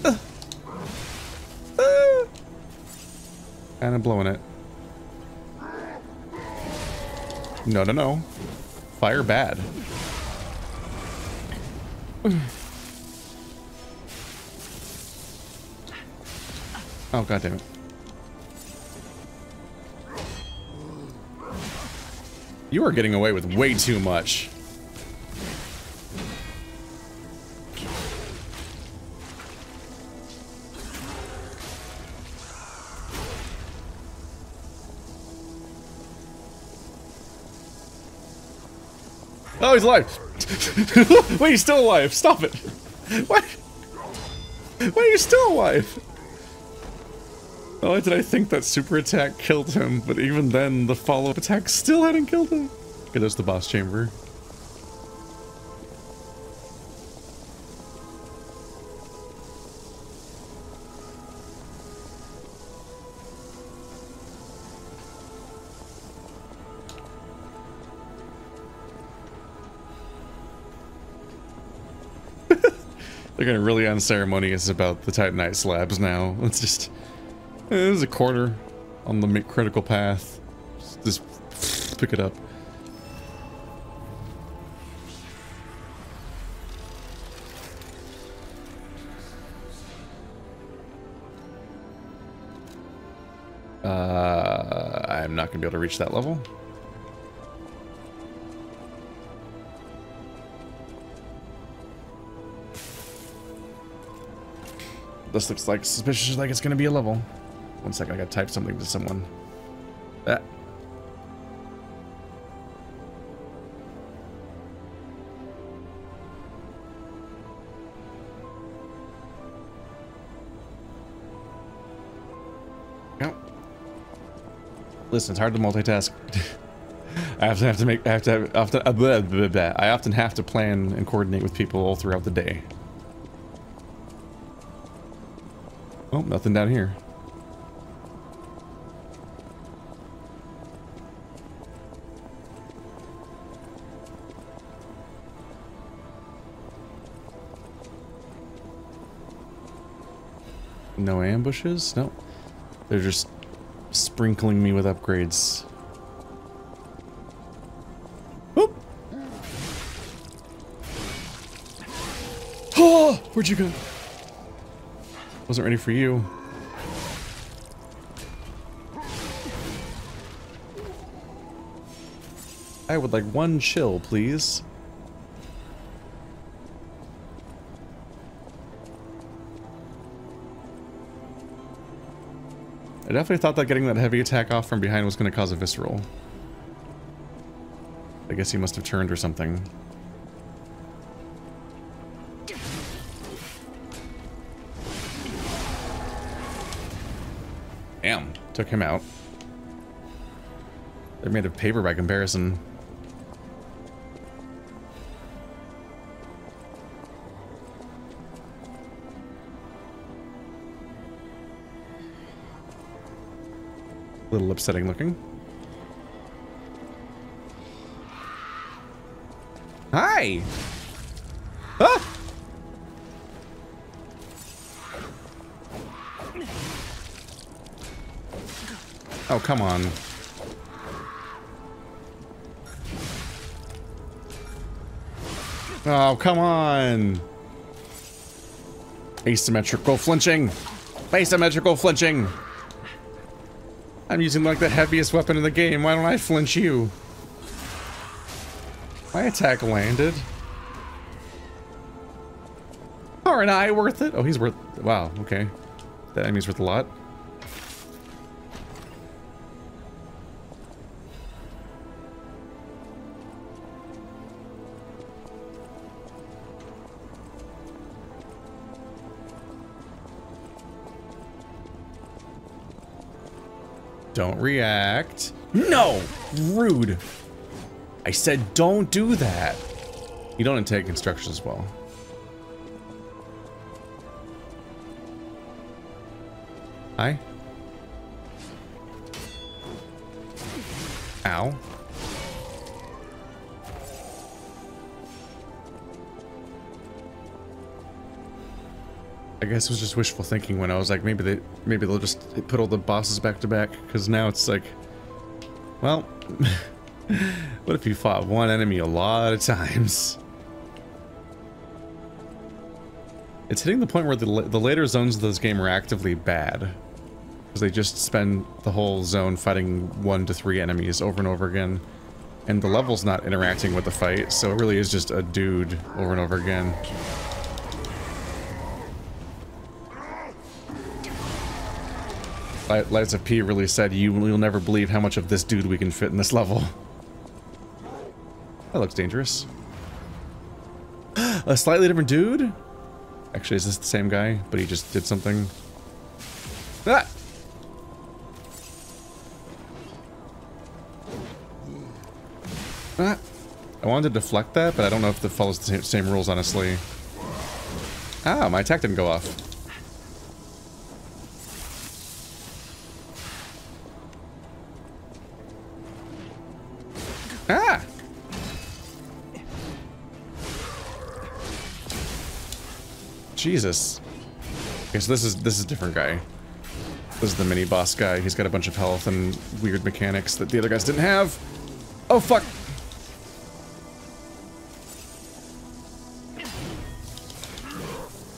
Uh. Uh. Kind of blowing it. No, no, no. Fire bad. Oh, god damn it. You are getting away with way too much. Oh, he's alive. [laughs] Wait, he's still alive. Stop it. Why? Why are you still alive? Not only did I think that super attack killed him, but even then, the follow-up attack still hadn't killed him. Okay, there's the boss chamber. [laughs] They're getting really unceremonious about the Titanite slabs now. Let's just... Eh, There's a quarter on the critical path. Just, just pick it up. Uh, I'm not going to be able to reach that level. This looks like suspicious like it's going to be a level. One sec, I gotta type something to someone. Ah. Yep. Listen, it's hard to multitask. [laughs] I often have to make, I have to, have, often, uh, blah, blah, blah. I often have to plan and coordinate with people all throughout the day. Oh, nothing down here. No ambushes? No. They're just sprinkling me with upgrades. Oop! Oh! [gasps] Where'd you go? Wasn't ready for you. I would like one chill, please. I definitely thought that getting that heavy attack off from behind was going to cause a visceral. I guess he must have turned or something. Damn, took him out. They're made of paper by comparison. A little upsetting looking. Hi! Ah! Oh, come on. Oh, come on. Asymmetrical flinching. Asymmetrical flinching. I'm using like the heaviest weapon in the game. Why don't I flinch you? My attack landed. Aren't I worth it? Oh, he's worth... Wow, okay. That enemy's worth a lot. Don't react. No! Rude. I said don't do that. You don't take instructions well. Hi. Ow. I guess it was just wishful thinking when I was like, maybe they, maybe they'll just put all the bosses back to back. Because now it's like, well, [laughs] what if you fought one enemy a lot of times? It's hitting the point where the, the later zones of this game are actively bad. Because they just spend the whole zone fighting one to three enemies over and over again. And the level's not interacting with the fight, so it really is just a dude over and over again. Lies of P really said, you, will never believe how much of this dude we can fit in this level. That looks dangerous. [gasps] a slightly different dude? Actually, is this the same guy, but he just did something? Ah! Ah! I wanted to deflect that, but I don't know if it follows the same rules, honestly. Ah, my attack didn't go off. Jesus. Okay, so this is this is a different guy. This is the mini boss guy. He's got a bunch of health and weird mechanics that the other guys didn't have. Oh fuck!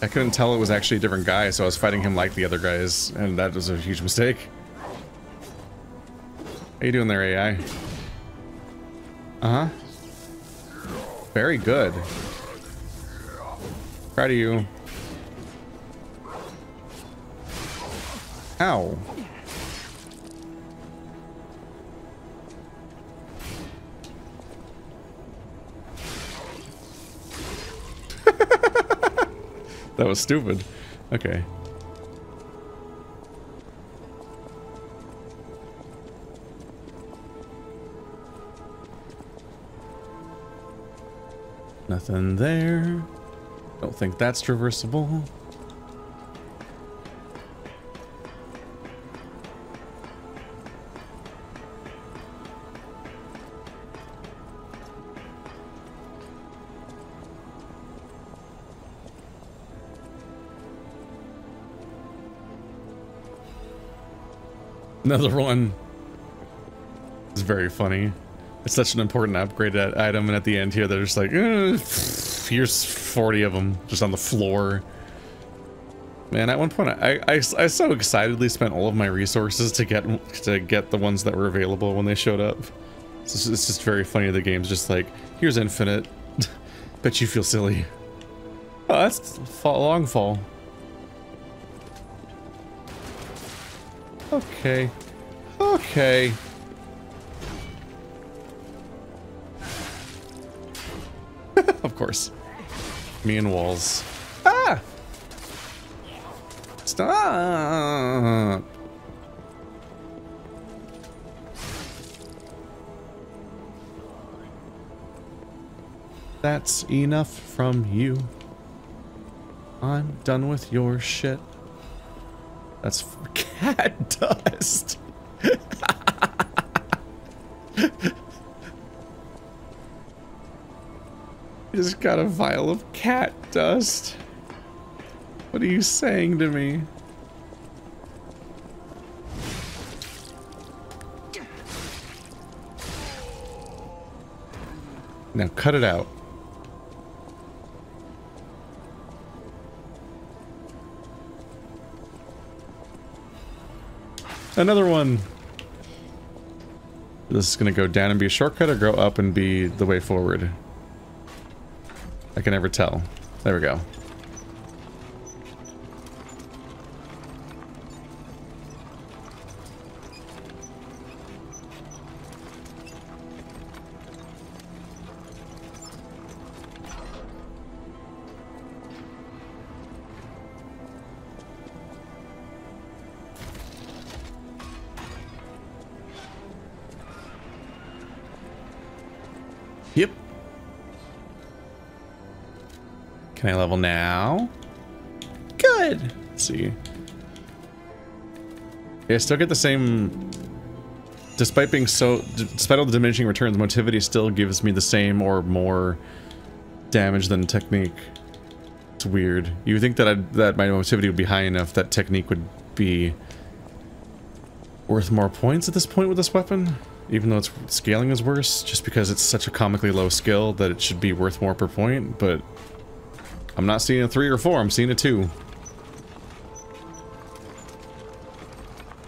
I couldn't tell it was actually a different guy, so I was fighting him like the other guys, and that was a huge mistake. How you doing there, AI? Uh-huh. Very good. Proud of you. [laughs] That was stupid. Okay. Nothing there. Don't think that's traversable. Another one. It's very funny. It's such an important upgrade item, and at the end here, they're just like, eh, here's 40 of them just on the floor. Man, at one point, I, I, I so excitedly spent all of my resources to get to get the ones that were available when they showed up. It's just, it's just very funny. The game's just like, here's infinite. [laughs] Bet you feel silly. Oh, that's fall, long fall. Okay. Okay. [laughs] of course. Me and walls. Ah! Stop! That's enough from you. I'm done with your shit. That's cat [laughs] dust. just got a vial of cat dust. What are you saying to me? Now cut it out. Another one. This is gonna go down and be a shortcut or go up and be the way forward. I can never tell. There we go. Yeah, I still get the same... Despite being so... Despite all the diminishing returns, motivity still gives me the same or more damage than technique. It's weird. You think that I'd, that my motivity would be high enough that technique would be worth more points at this point with this weapon? even though its scaling is worse, just because it's such a comically low skill that it should be worth more per point, but I'm not seeing a 3 or 4, I'm seeing a 2.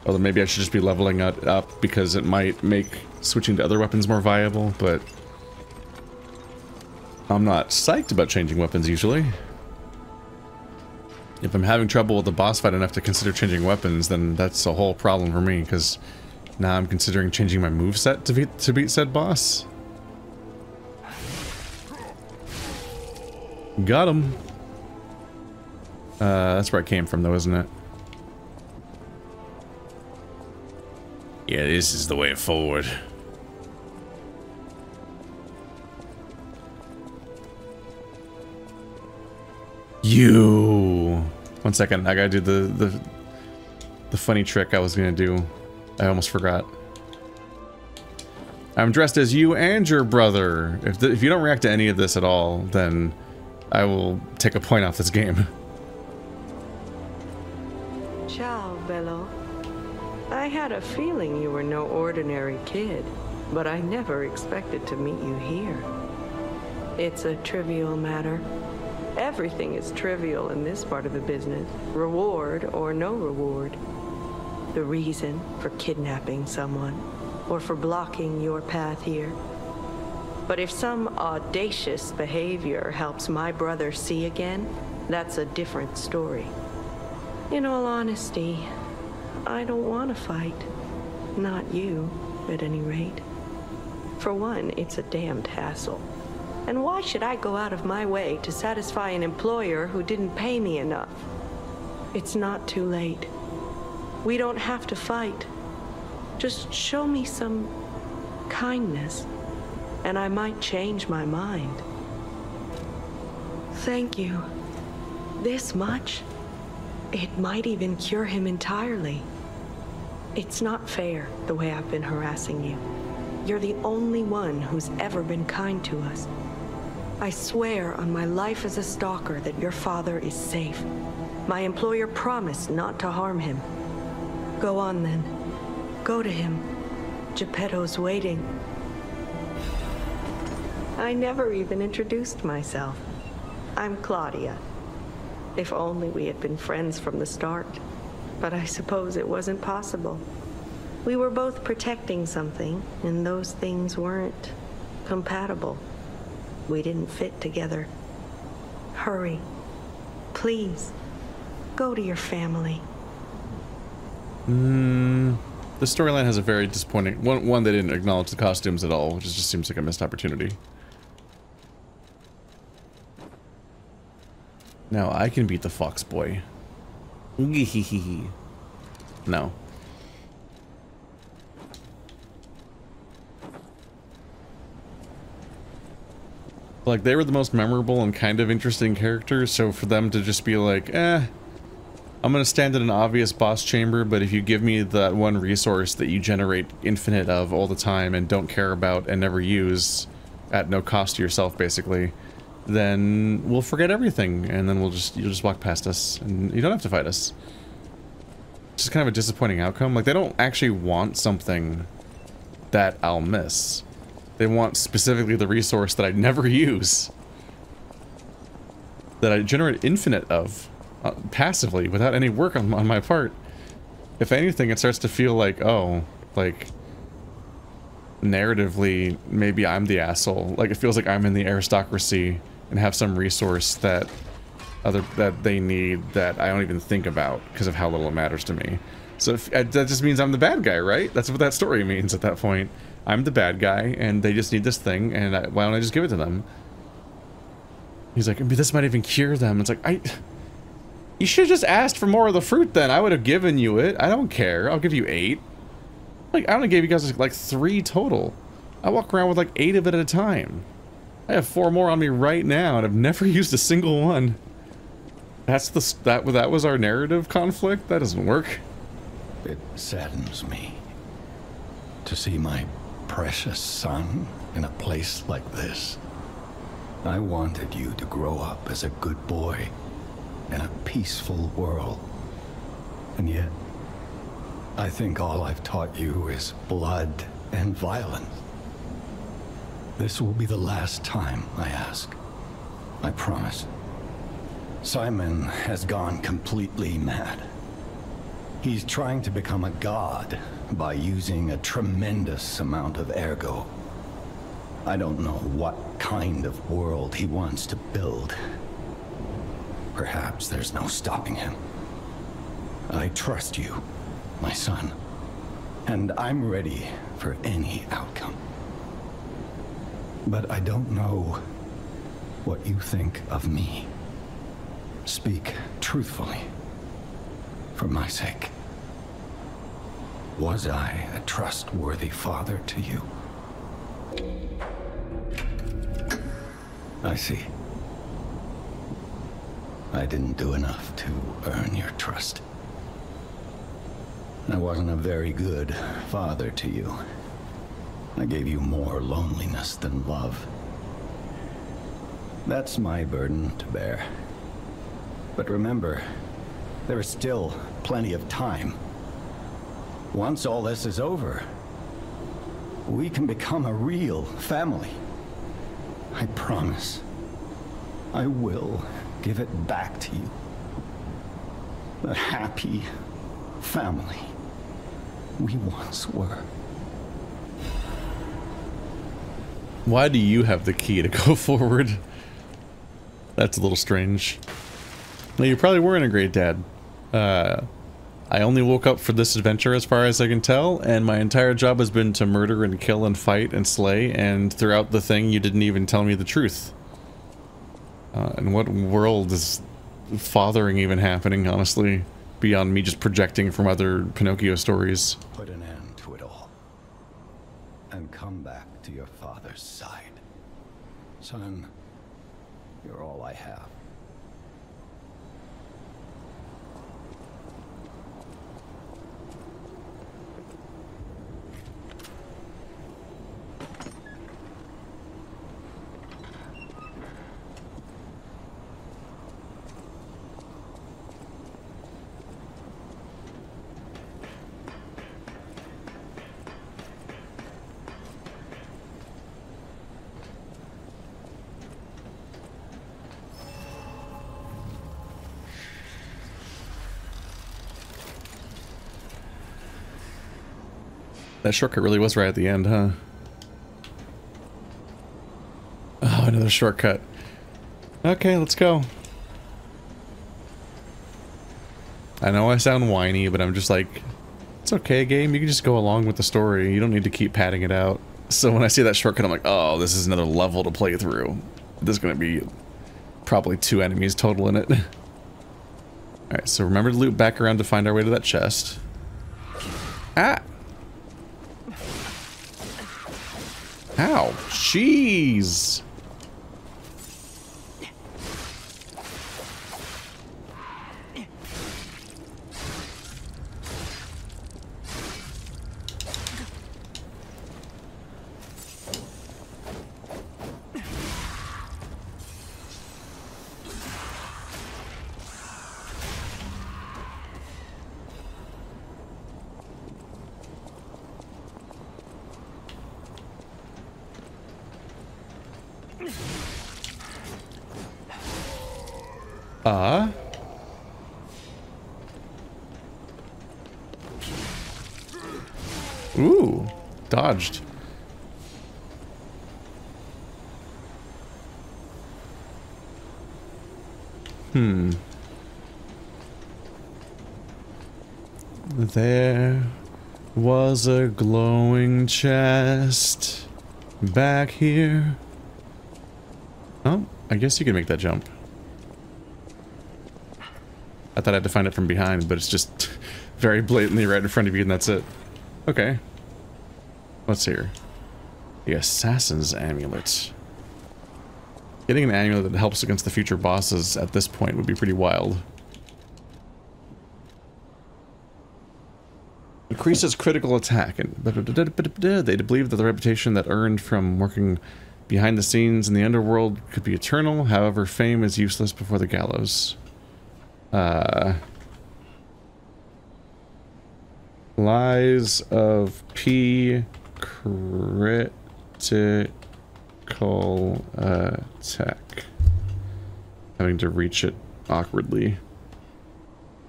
Although maybe I should just be leveling it up because it might make switching to other weapons more viable, but I'm not psyched about changing weapons usually. If I'm having trouble with the boss fight enough to consider changing weapons, then that's a whole problem for me, because now I'm considering changing my move set to beat to beat said boss. Got him. Uh, that's where I came from, though, isn't it? Yeah, this is the way forward. You. One second, I gotta do the the the funny trick I was gonna do. I almost forgot. I'm dressed as you and your brother. If, the, if you don't react to any of this at all, then I will take a point off this game. [laughs] had a feeling you were no ordinary kid, but I never expected to meet you here. It's a trivial matter. Everything is trivial in this part of the business, reward or no reward the reason for kidnapping someone or for blocking your path here. But if some audacious behavior helps my brother see again, that's a different story. In all honesty, I don't want to fight. Not you, at any rate. For one, it's a damned hassle. And why should I go out of my way to satisfy an employer who didn't pay me enough? It's not too late. We don't have to fight. Just show me some kindness, and I might change my mind. Thank you. This much? It might even cure him entirely. It's not fair, the way I've been harassing you. You're the only one who's ever been kind to us. I swear on my life as a stalker that your father is safe. My employer promised not to harm him. Go on then. Go to him. Geppetto's waiting. I never even introduced myself. I'm Claudia. If only we had been friends from the start. But I suppose it wasn't possible. We were both protecting something, and those things weren't compatible. We didn't fit together. Hurry. Please. Go to your family. Mm, the storyline has a very disappointing one. One they didn't acknowledge the costumes at all, which just seems like a missed opportunity. Now I can beat the fox boy. No. Like, they were the most memorable and kind of interesting characters, so for them to just be like, eh, I'm gonna stand in an obvious boss chamber, but if you give me that one resource that you generate infinite of all the time and don't care about and never use at no cost to yourself, basically, then we'll forget everything, and then we'll just, you'll just walk past us, and you don't have to fight us. It's just kind of a disappointing outcome. Like, they don't actually want something that I'll miss. They want specifically the resource that I'd never [laughs] use. That I generate infinite of. Uh, passively, without any work on, on my part. If anything, it starts to feel like, oh, like... Narratively, maybe I'm the asshole. Like, it feels like I'm in the aristocracy and have some resource that other that they need that I don't even think about because of how little it matters to me. So if, uh, that just means I'm the bad guy, right? That's what that story means at that point. I'm the bad guy, and they just need this thing, and I, why don't I just give it to them? He's like, this might even cure them. It's like, I... You should have just asked for more of the fruit then. I would have given you it. I don't care. I'll give you eight. Like, I only gave you guys like three total. I walk around with like eight of it at a time. I have four more on me right now, and I've never [laughs] used a single one. That's the that that was our narrative conflict. That doesn't work. It saddens me to see my precious son in a place like this. I wanted you to grow up as a good boy in a peaceful world. And yet, I think all I've taught you is blood and violence. This will be the last time I ask. I promise. Simon has gone completely mad. He's trying to become a god by using a tremendous amount of ergo. I don't know what kind of world he wants to build. Perhaps there's no stopping him. I trust you, my son, and I'm ready for any outcome. But I don't know what you think of me. Speak truthfully, for my sake. Was I a trustworthy father to you? I see. I didn't do enough to earn your trust. I wasn't a very good father to you. I gave you more loneliness than love. That's my burden to bear. But remember, there is still plenty of time. Once all this is over, we can become a real family. I promise. I will give it back to you. The happy family we once were. Why do you have the key to go [laughs] forward? That's a little strange. Well, you probably weren't a great dad. Uh, I only woke up for this adventure as far as I can tell, and my entire job has been to murder and kill and fight and slay, and throughout the thing you didn't even tell me the truth. Uh, in what world is fathering even happening, honestly? Beyond me just projecting from other Pinocchio stories. Put an end to it all. And come back to your father's side. Son, you're all I have. That shortcut really was right at the end, huh? Oh, another shortcut. Okay, let's go. I know I sound whiny, but I'm just like, it's okay, game. You can just go along with the story. You don't need to keep padding it out. So when I see that shortcut, I'm like, oh, this is another level to play through. There's going to be probably two enemies total in it. [laughs] Alright, so remember to loop back around to find our way to that chest. Ah! Ow. Jeez. Uh? Ooh, dodged. Hmm. There was a glowing chest back here. Oh, I guess you can make that jump. I thought I had to find it from behind, but it's just [laughs] very blatantly right in front of you and that's it. Okay. What's here? The Assassin's Amulet. Getting an amulet that helps against the future bosses at this point would be pretty wild. Increases critical attack. And they believe that the reputation that earned from working behind the scenes in the underworld could be eternal. However, fame is useless before the gallows. Uh, lies of P critical uh, attack. Having to reach it awkwardly.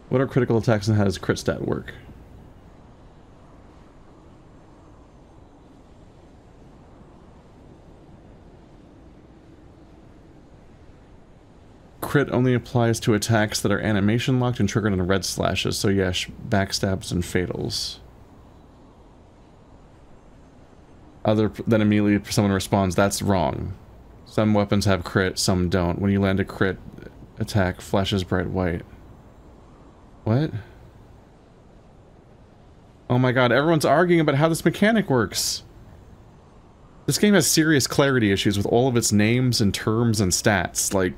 What are critical attacks and how does crit stat work? Crit only applies to attacks that are animation locked and triggered on red slashes, so yes, backstabs and fatals. Other then immediately someone responds, that's wrong. Some weapons have crit, some don't. When you land a crit attack, flashes bright white. What? Oh my god, everyone's arguing about how this mechanic works. This game has serious clarity issues with all of its names and terms and stats. Like,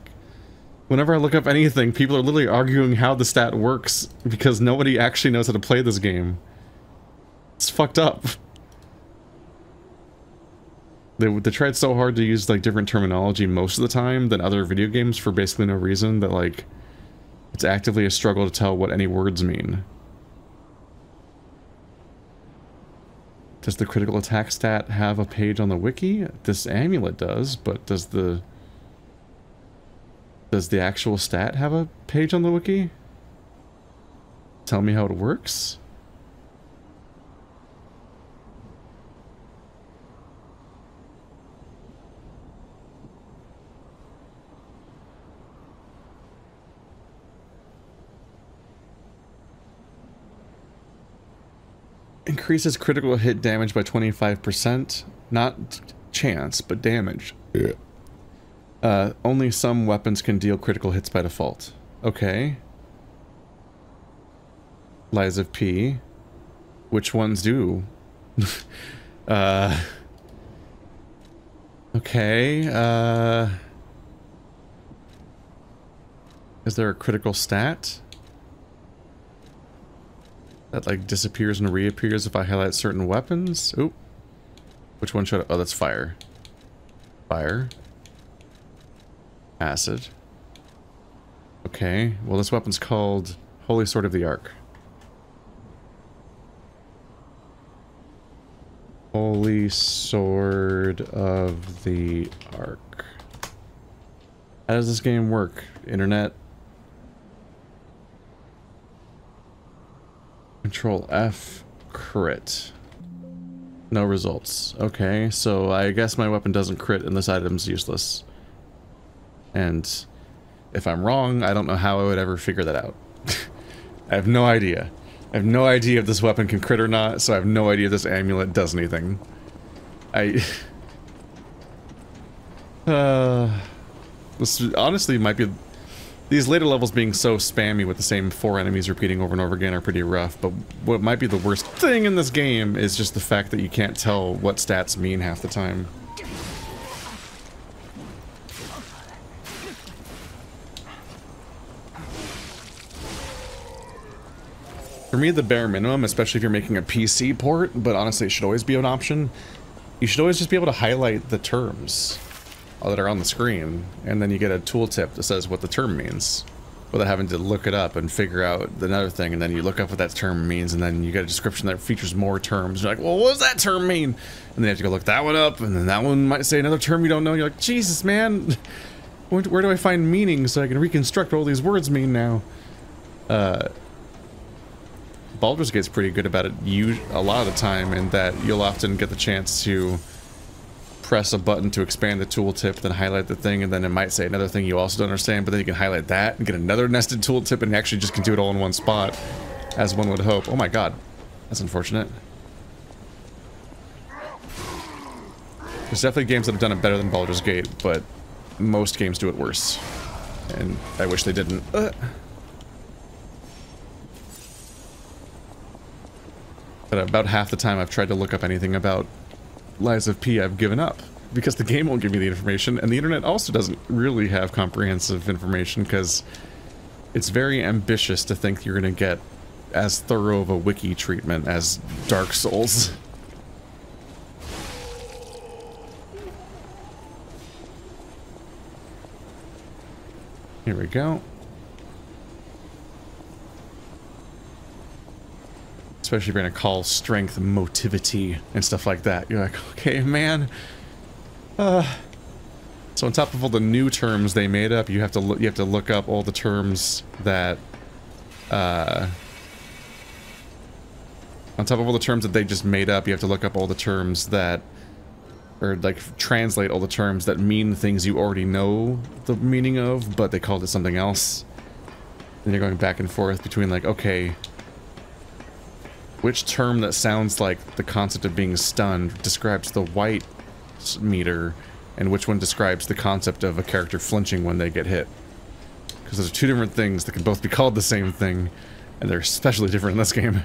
whenever I look up anything, people are literally arguing how the stat works because nobody actually knows how to play this game. It's fucked up. They, they tried so hard to use like different terminology most of the time than other video games for basically no reason that like it's actively a struggle to tell what any words mean. Does the critical attack stat have a page on the wiki? This amulet does, but does the does the actual stat have a page on the wiki? Tell me how it works? Increases critical hit damage by 25%. Not chance, but damage. Yeah. Uh, only some weapons can deal critical hits by default. Okay. Lies of P. Which ones do? [laughs] uh... Okay, uh... Is there a critical stat? That like disappears and reappears if I highlight certain weapons. Oop. Which one should I, oh that's fire. Fire. Acid. Okay, well this weapon's called Holy Sword of the Ark. Holy Sword of the Ark. How does this game work? Internet? Control F, crit. No results. Okay, so I guess my weapon doesn't crit and this item's useless. And if I'm wrong, I don't know how I would ever figure that out. [laughs] I have no idea. I have no idea if this weapon can crit or not, so I have no idea if this amulet does anything. I... [sighs] uh... This honestly might be these later levels being so spammy with the same four enemies repeating over and over again are pretty rough, but what might be the worst thing in this game is just the fact that you can't tell what stats mean half the time. For me, the bare minimum, especially if you're making a PC port, but honestly it should always be an option, you should always just be able to highlight the terms that are on the screen, and then you get a tooltip that says what the term means. without having to look it up and figure out another thing, and then you look up what that term means, and then you get a description that features more terms. You're like, well, what does that term mean? And then you have to go look that one up, and then that one might say another term you don't know. You're like, Jesus, man, [laughs] where, do I find meaning so I can reconstruct what all these words mean now? Uh, Baldur's Gate's pretty good about it you a lot of the time, in that you'll often get the chance to press a button to expand the tooltip, then highlight the thing, and then it might say another thing you also don't understand, but then you can highlight that and get another nested tooltip and actually just can do it all in one spot, as one would hope. Oh my god. That's unfortunate. There's definitely games that have done it better than Baldur's Gate, but most games do it worse. And I wish they didn't. Uh. But about half the time I've tried to look up anything about Lies of P, I've given up. Because the game won't give me the information, and the internet also doesn't really have comprehensive information, because it's very ambitious to think you're going to get as thorough of a wiki treatment as Dark Souls. Here we go. Especially if you're gonna call strength motivity and stuff like that. You're like, [laughs] okay, man. Uh, so on top of all the new terms they made up, you have to look. You have to look up all the terms that. Uh, on top of all the terms that they just made up, you have to look up all the terms that or like translate all the terms that mean things you already know the meaning of, but they called it something else. And you're going back and forth between like, okay, which term that sounds like the concept of being stunned describes the white meter, and which one describes the concept of a character flinching when they get hit. Because those are two different things that can both be called the same thing, and they're especially different in this game.